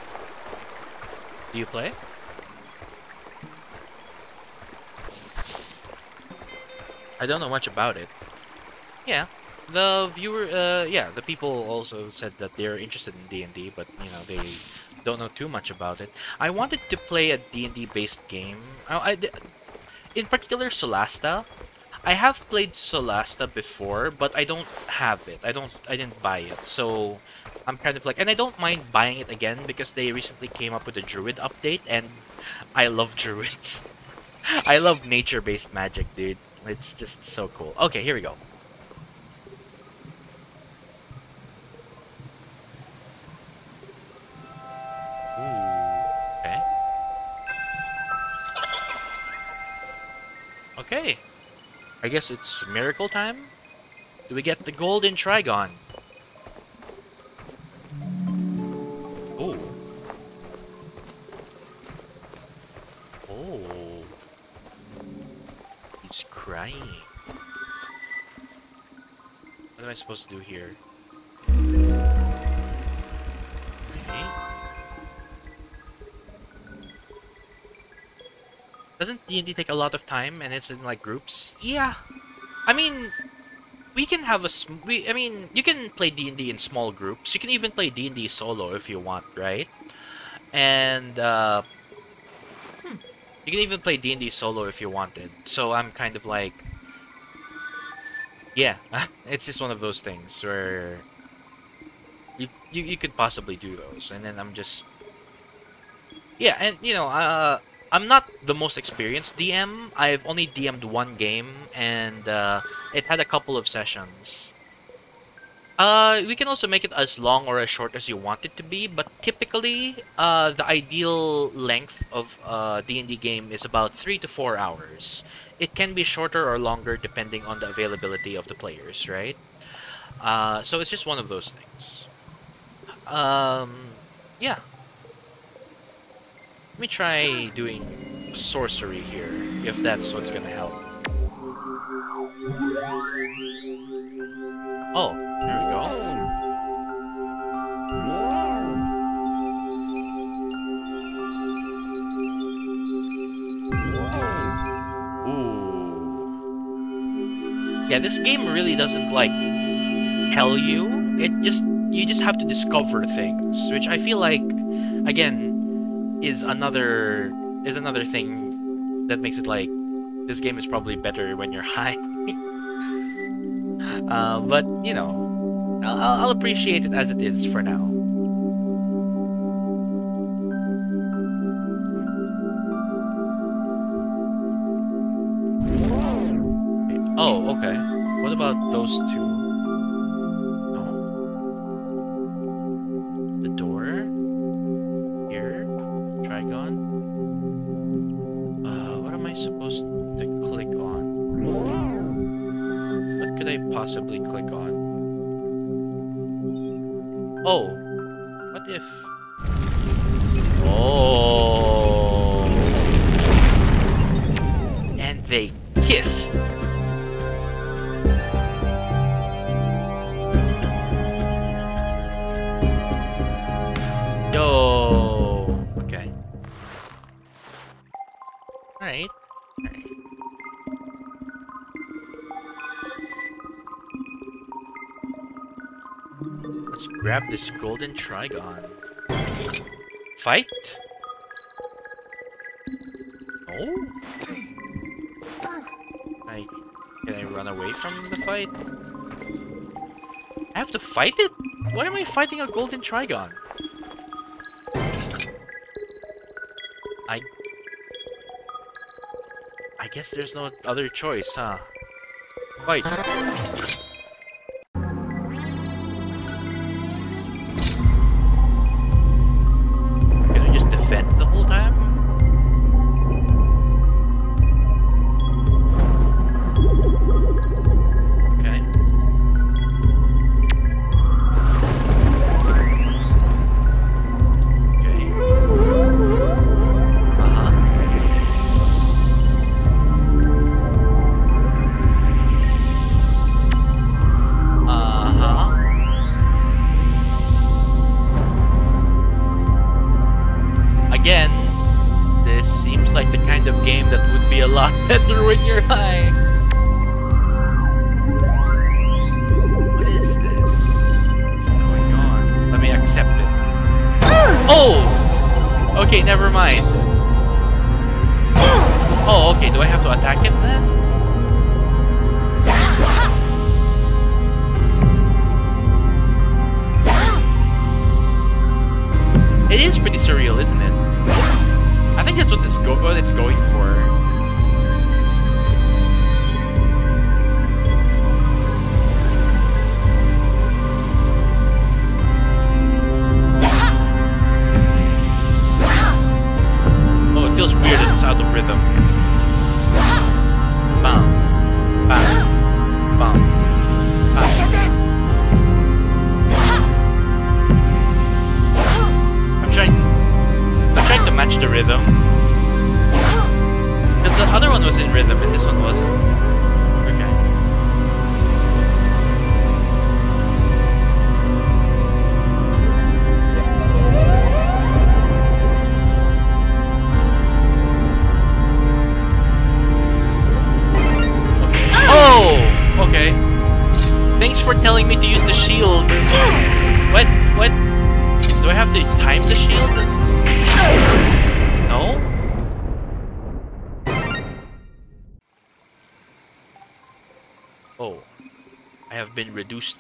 Do you play? I don't know much about it. Yeah, the viewer, uh, yeah, the people also said that they're interested in D and D, but you know they don't know too much about it. I wanted to play a D and D based game. I, I, in particular, Solasta. I have played Solasta before, but I don't have it. I don't. I didn't buy it, so I'm kind of like, and I don't mind buying it again because they recently came up with a Druid update, and I love <laughs> Druids. I love nature-based magic, dude. It's just so cool. Okay, here we go. Okay. Okay. I guess it's miracle time? Do we get the golden trigon? He's crying. What am I supposed to do here? Okay. Doesn't D&D take a lot of time and it's in like groups? Yeah. I mean, we can have a sm- we I mean, you can play D&D in small groups. You can even play D&D solo if you want, right? And uh you can even play D&D solo if you wanted. So I'm kind of like yeah, <laughs> it's just one of those things where you, you you could possibly do those and then I'm just yeah, and you know, uh I'm not the most experienced DM. I've only DM'd one game, and uh, it had a couple of sessions. Uh, we can also make it as long or as short as you want it to be, but typically, uh, the ideal length of a D&D game is about 3 to 4 hours. It can be shorter or longer depending on the availability of the players, right? Uh, so it's just one of those things. Um, yeah, let me try doing sorcery here, if that's what's gonna help. Oh, Yeah, this game really doesn't like tell you. It just you just have to discover things, which I feel like again is another is another thing that makes it like this game is probably better when you're <laughs> high. uh, but you know, I'll, I'll I'll appreciate it as it is for now. Oh, okay. What about those two? Grab this golden trigon. Fight? No? I can I run away from the fight? I have to fight it? Why am I fighting a golden trigon? I I guess there's no other choice, huh? Fight.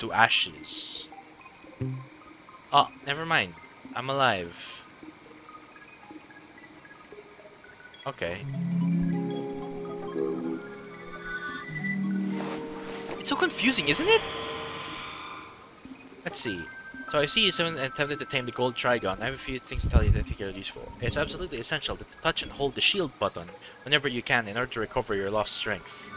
To ashes. Oh, never mind. I'm alive. Okay. It's so confusing, isn't it? Let's see. So I see someone attempted to tame the gold trigon. I have a few things to tell you that I think are useful. It's absolutely essential to touch and hold the shield button whenever you can in order to recover your lost strength.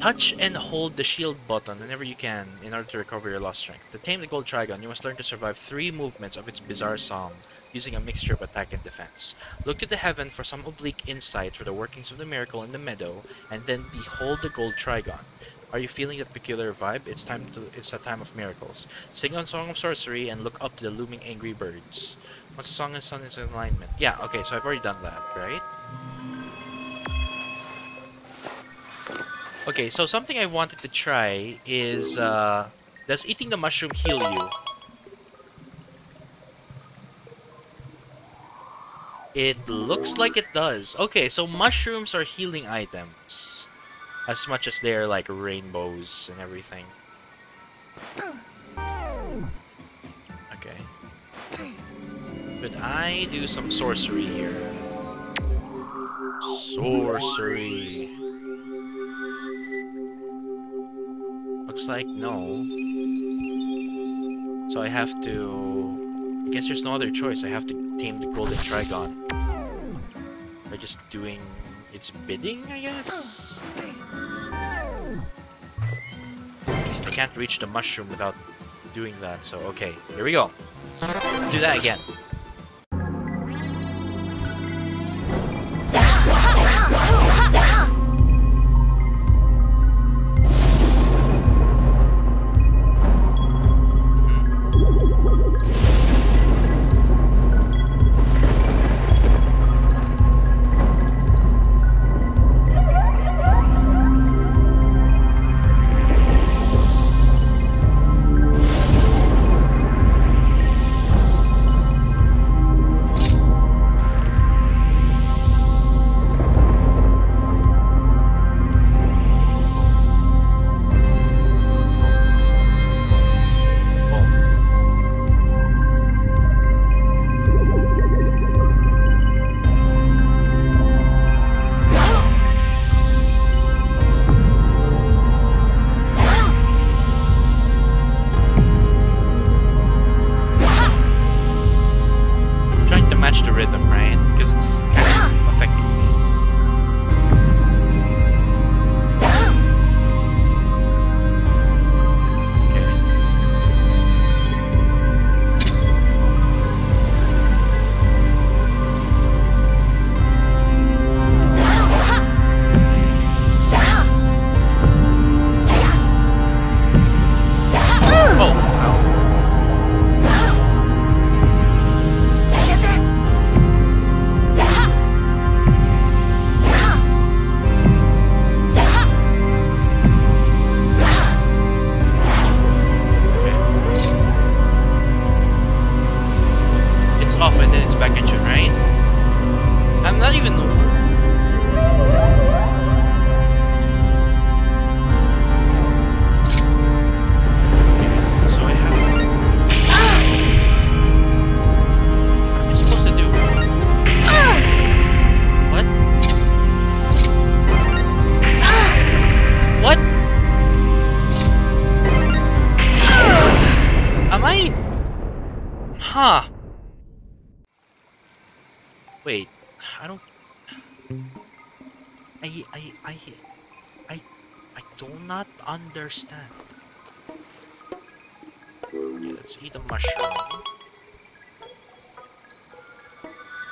Touch and hold the shield button whenever you can in order to recover your lost strength. To tame the gold trigon, you must learn to survive three movements of its bizarre song, using a mixture of attack and defense. Look to the heaven for some oblique insight for the workings of the miracle in the meadow, and then behold the gold trigon. Are you feeling that peculiar vibe? It's time to it's a time of miracles. Sing on Song of Sorcery and look up to the looming angry birds. Once the song is in alignment. Yeah, okay, so I've already done that, right? Okay, so something I wanted to try is uh does eating the mushroom heal you? It looks like it does. Okay, so mushrooms are healing items. As much as they're like rainbows and everything. Okay. But I do some sorcery here. Sorcery. Looks like no. So I have to... I guess there's no other choice. I have to tame the golden trigon. By just doing its bidding, I guess? I can't reach the mushroom without doing that, so okay. Here we go. Do that again. Do not understand. Okay, let's eat a mushroom.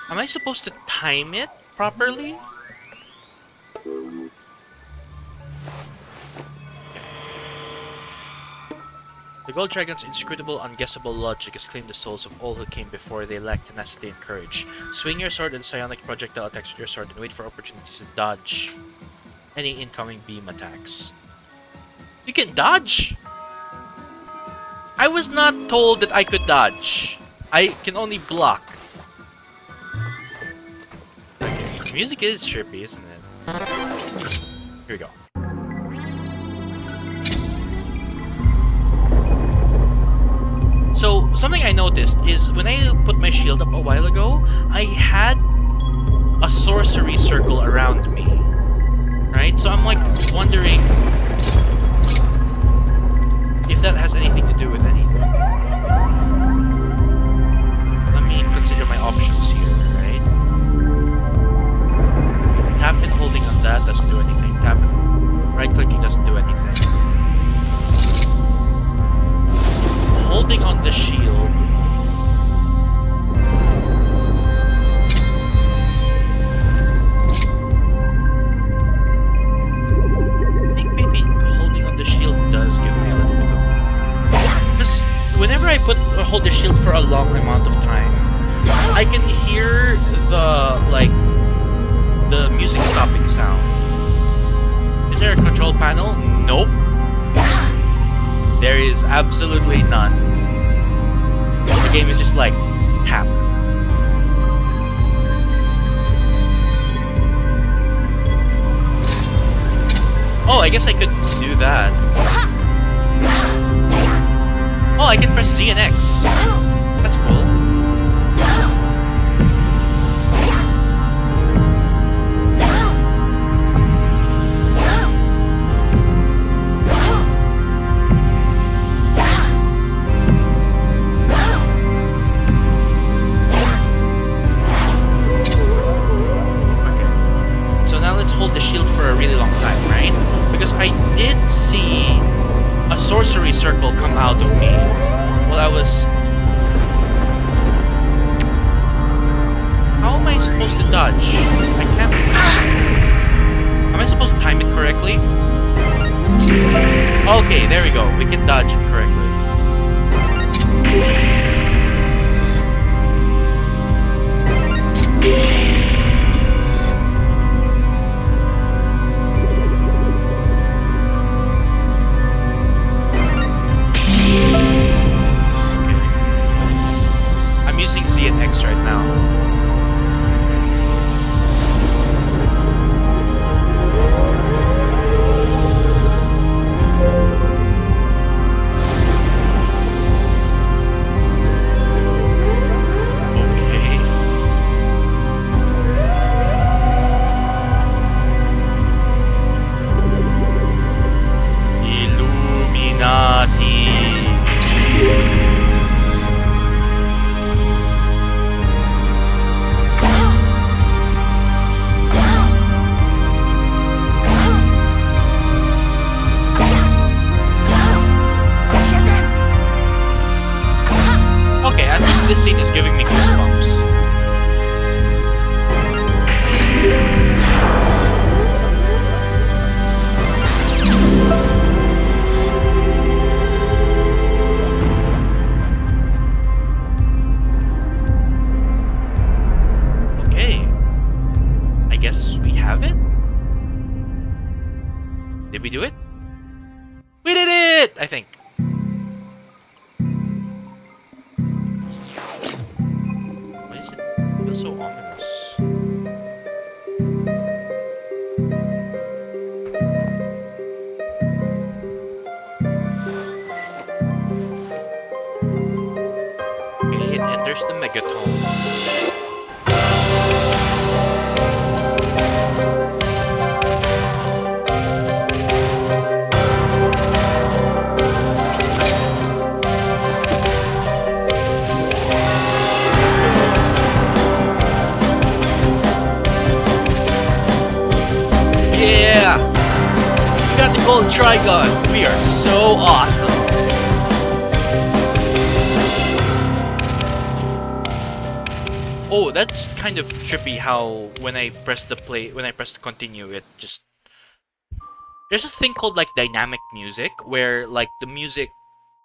Am I supposed to time it properly? The Gold Dragon's inscrutable, unguessable logic has claimed the souls of all who came before they lack tenacity and courage. Swing your sword and psionic projectile attacks with your sword and wait for opportunities to dodge any incoming beam attacks. You can dodge? I was not told that I could dodge. I can only block. Okay, music is trippy, isn't it? Here we go. So, something I noticed is when I put my shield up a while ago, I had a sorcery circle around me. Right? So I'm like wondering if that has anything to do with anything. Let me consider my options here, right? Tap and holding on that doesn't do anything. Tap and right clicking doesn't do anything. Holding on the shield whenever I put hold the shield for a long amount of time, I can hear the like the music stopping sound. Is there a control panel? Nope. There is absolutely none. The game is just like tap. Oh, I guess I could do that. Oh, I can press Z and X. <laughs> how when I press the play, when I press the continue, it just... There's a thing called like dynamic music, where like the music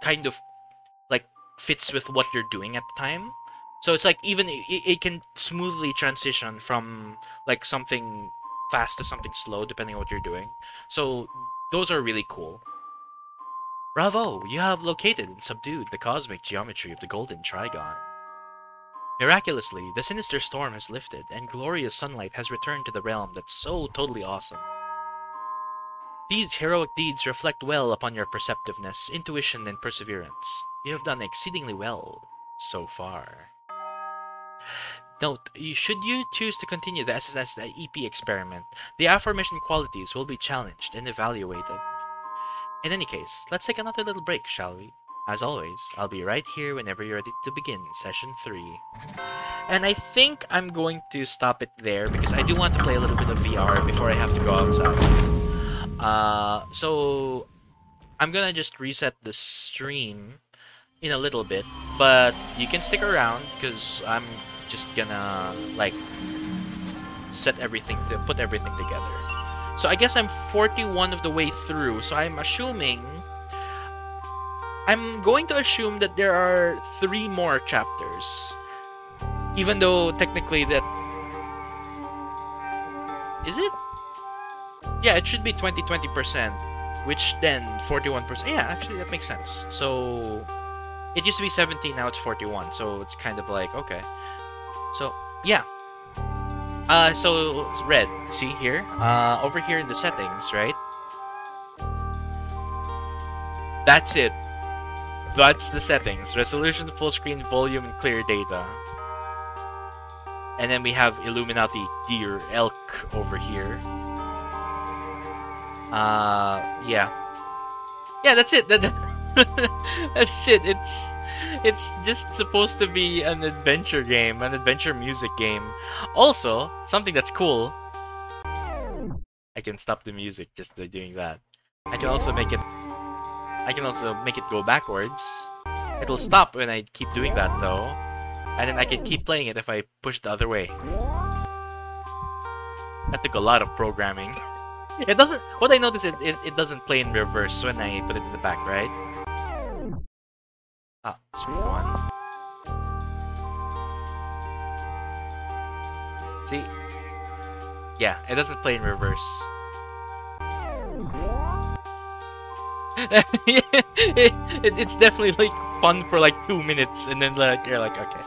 kind of like fits with what you're doing at the time. So it's like even it, it can smoothly transition from like something fast to something slow depending on what you're doing. So those are really cool. Bravo! You have located and subdued the cosmic geometry of the Golden Trigon. Miraculously, the sinister storm has lifted, and glorious sunlight has returned to the realm that's so totally awesome. These heroic deeds reflect well upon your perceptiveness, intuition, and perseverance. You have done exceedingly well so far. Note, should you choose to continue the SSS EP experiment, the aforementioned qualities will be challenged and evaluated. In any case, let's take another little break, shall we? As always, I'll be right here whenever you're ready to begin session 3. And I think I'm going to stop it there because I do want to play a little bit of VR before I have to go outside. Uh, so I'm gonna just reset the stream in a little bit, but you can stick around because I'm just gonna like set everything to put everything together. So I guess I'm 41 of the way through, so I'm assuming I'm going to assume that there are three more chapters. Even though technically that is it? Yeah, it should be 20 20%, which then 41%. Yeah, actually that makes sense. So it used to be 17, now it's 41. So it's kind of like okay. So yeah. Uh, so red. See here, uh, over here in the settings, right? That's it. That's the settings. Resolution, full screen, volume, and clear data. And then we have Illuminati Deer Elk over here. Uh, yeah. Yeah, that's it. <laughs> That, that's it. It's it's just supposed to be an adventure game, an adventure music game. Also, something that's cool. I can stop the music just by doing that. I can also make it I can also make it go backwards. It'll stop when I keep doing that though. And then I can keep playing it if I push the other way. That took a lot of programming. <laughs> It doesn't what I noticed it, it, it doesn't play in reverse when I put it in the back, right? Ah, sweet one. See? Yeah, it doesn't play in reverse. <laughs> it, it- it's definitely like fun for like two minutes and then like you're like okay.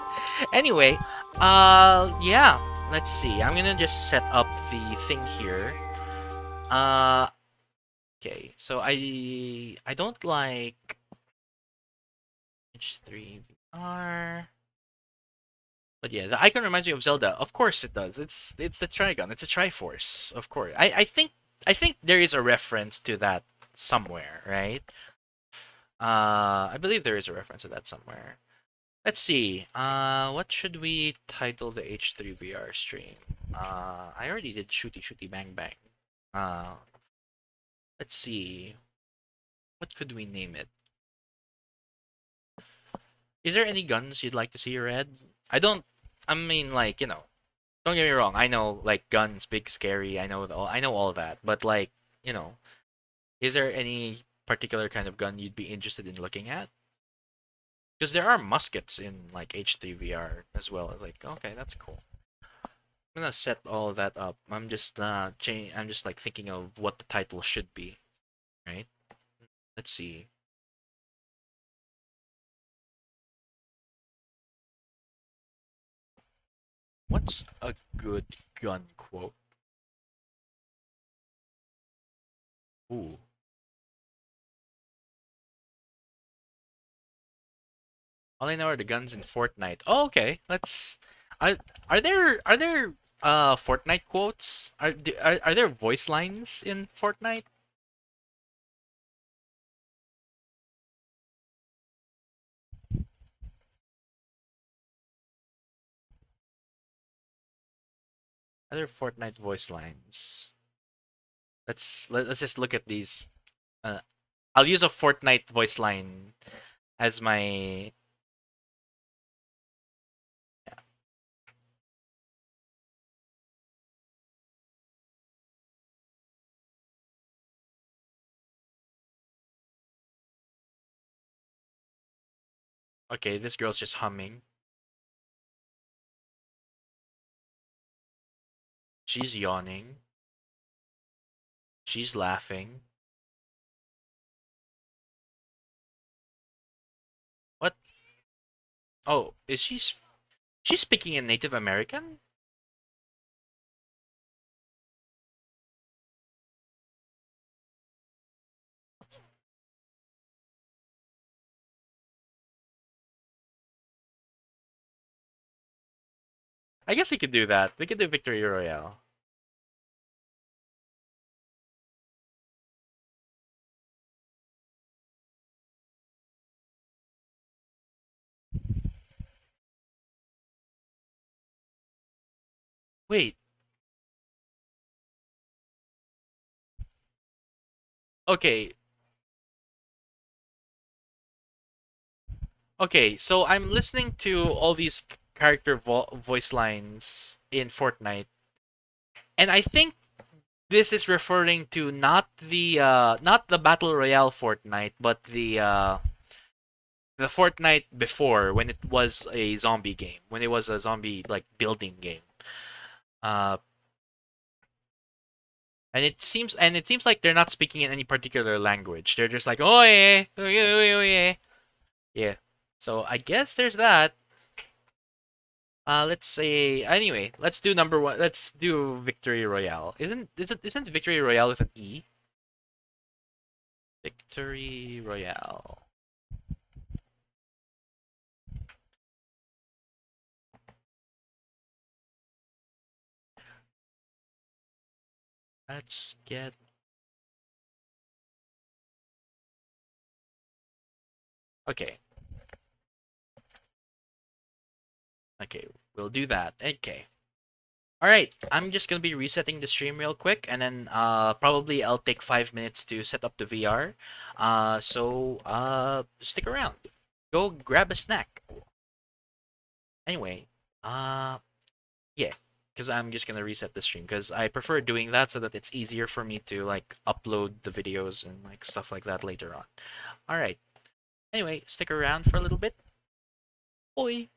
Anyway uh yeah let's see. I'm gonna just set up the thing here. Uh okay so i i don't like h3 vr but yeah the icon reminds me of zelda. Of course it does. It's it's the trigon. It's a triforce of course. I i think i think there is a reference to that somewhere, right? Uh, I believe there is a reference to that somewhere. Let's see. Uh, what should we title the H3 VR stream? Uh, I already did Shooty Shooty Bang Bang. Uh, let's see. What could we name it? Is there any guns you'd like to see, Red? I don't. I mean, like you know, don't get me wrong. I know like guns, big, scary. I know all. I know all that. But like you know, is there any particular kind of gun you'd be interested in looking at? Because there are muskets in like H3 VR as well. It's like, okay, that's cool. I'm gonna set all that up. I'm just uh. I'm just like thinking of what the title should be, right? Let's see. What's a good gun quote? Ooh. All I know are the guns in Fortnite. Oh, okay. Let's. Are are there are there uh Fortnite quotes? Are are are there voice lines in Fortnite? Other Fortnite voice lines? Let's let, let's just look at these Uh, I'll use a Fortnite voice line as my. Okay, this girl's just humming. She's yawning. She's laughing. What? Oh, is she she's speaking in Native American? I guess we could do that. We could do Victory Royale. Wait. Okay. Okay, so I'm listening to all these character vo- voice lines in Fortnite, and I think this is referring to not the uh not the Battle Royale Fortnite, but the uh the Fortnite before when it was a zombie game, when it was a zombie like building game. Uh and it seems and it seems like they're not speaking in any particular language. They're just like, "Oh yeah, oh yeah, oh yeah, oh yeah." Yeah. So I guess there's that. Uh, let's say anyway. Let's do number one. Let's do Victory Royale. Isn't isn't isn't Victory Royale with an E? Victory Royale. Let's get. Okay. Okay, we'll do that. Okay. Alright, I'm just gonna be resetting the stream real quick and then uh probably I'll take five minutes to set up the VR. Uh so uh stick around. Go grab a snack. Anyway, uh yeah, because I'm just gonna reset the stream because I prefer doing that so that it's easier for me to like upload the videos and like stuff like that later on. Alright. Anyway, stick around for a little bit. Oi.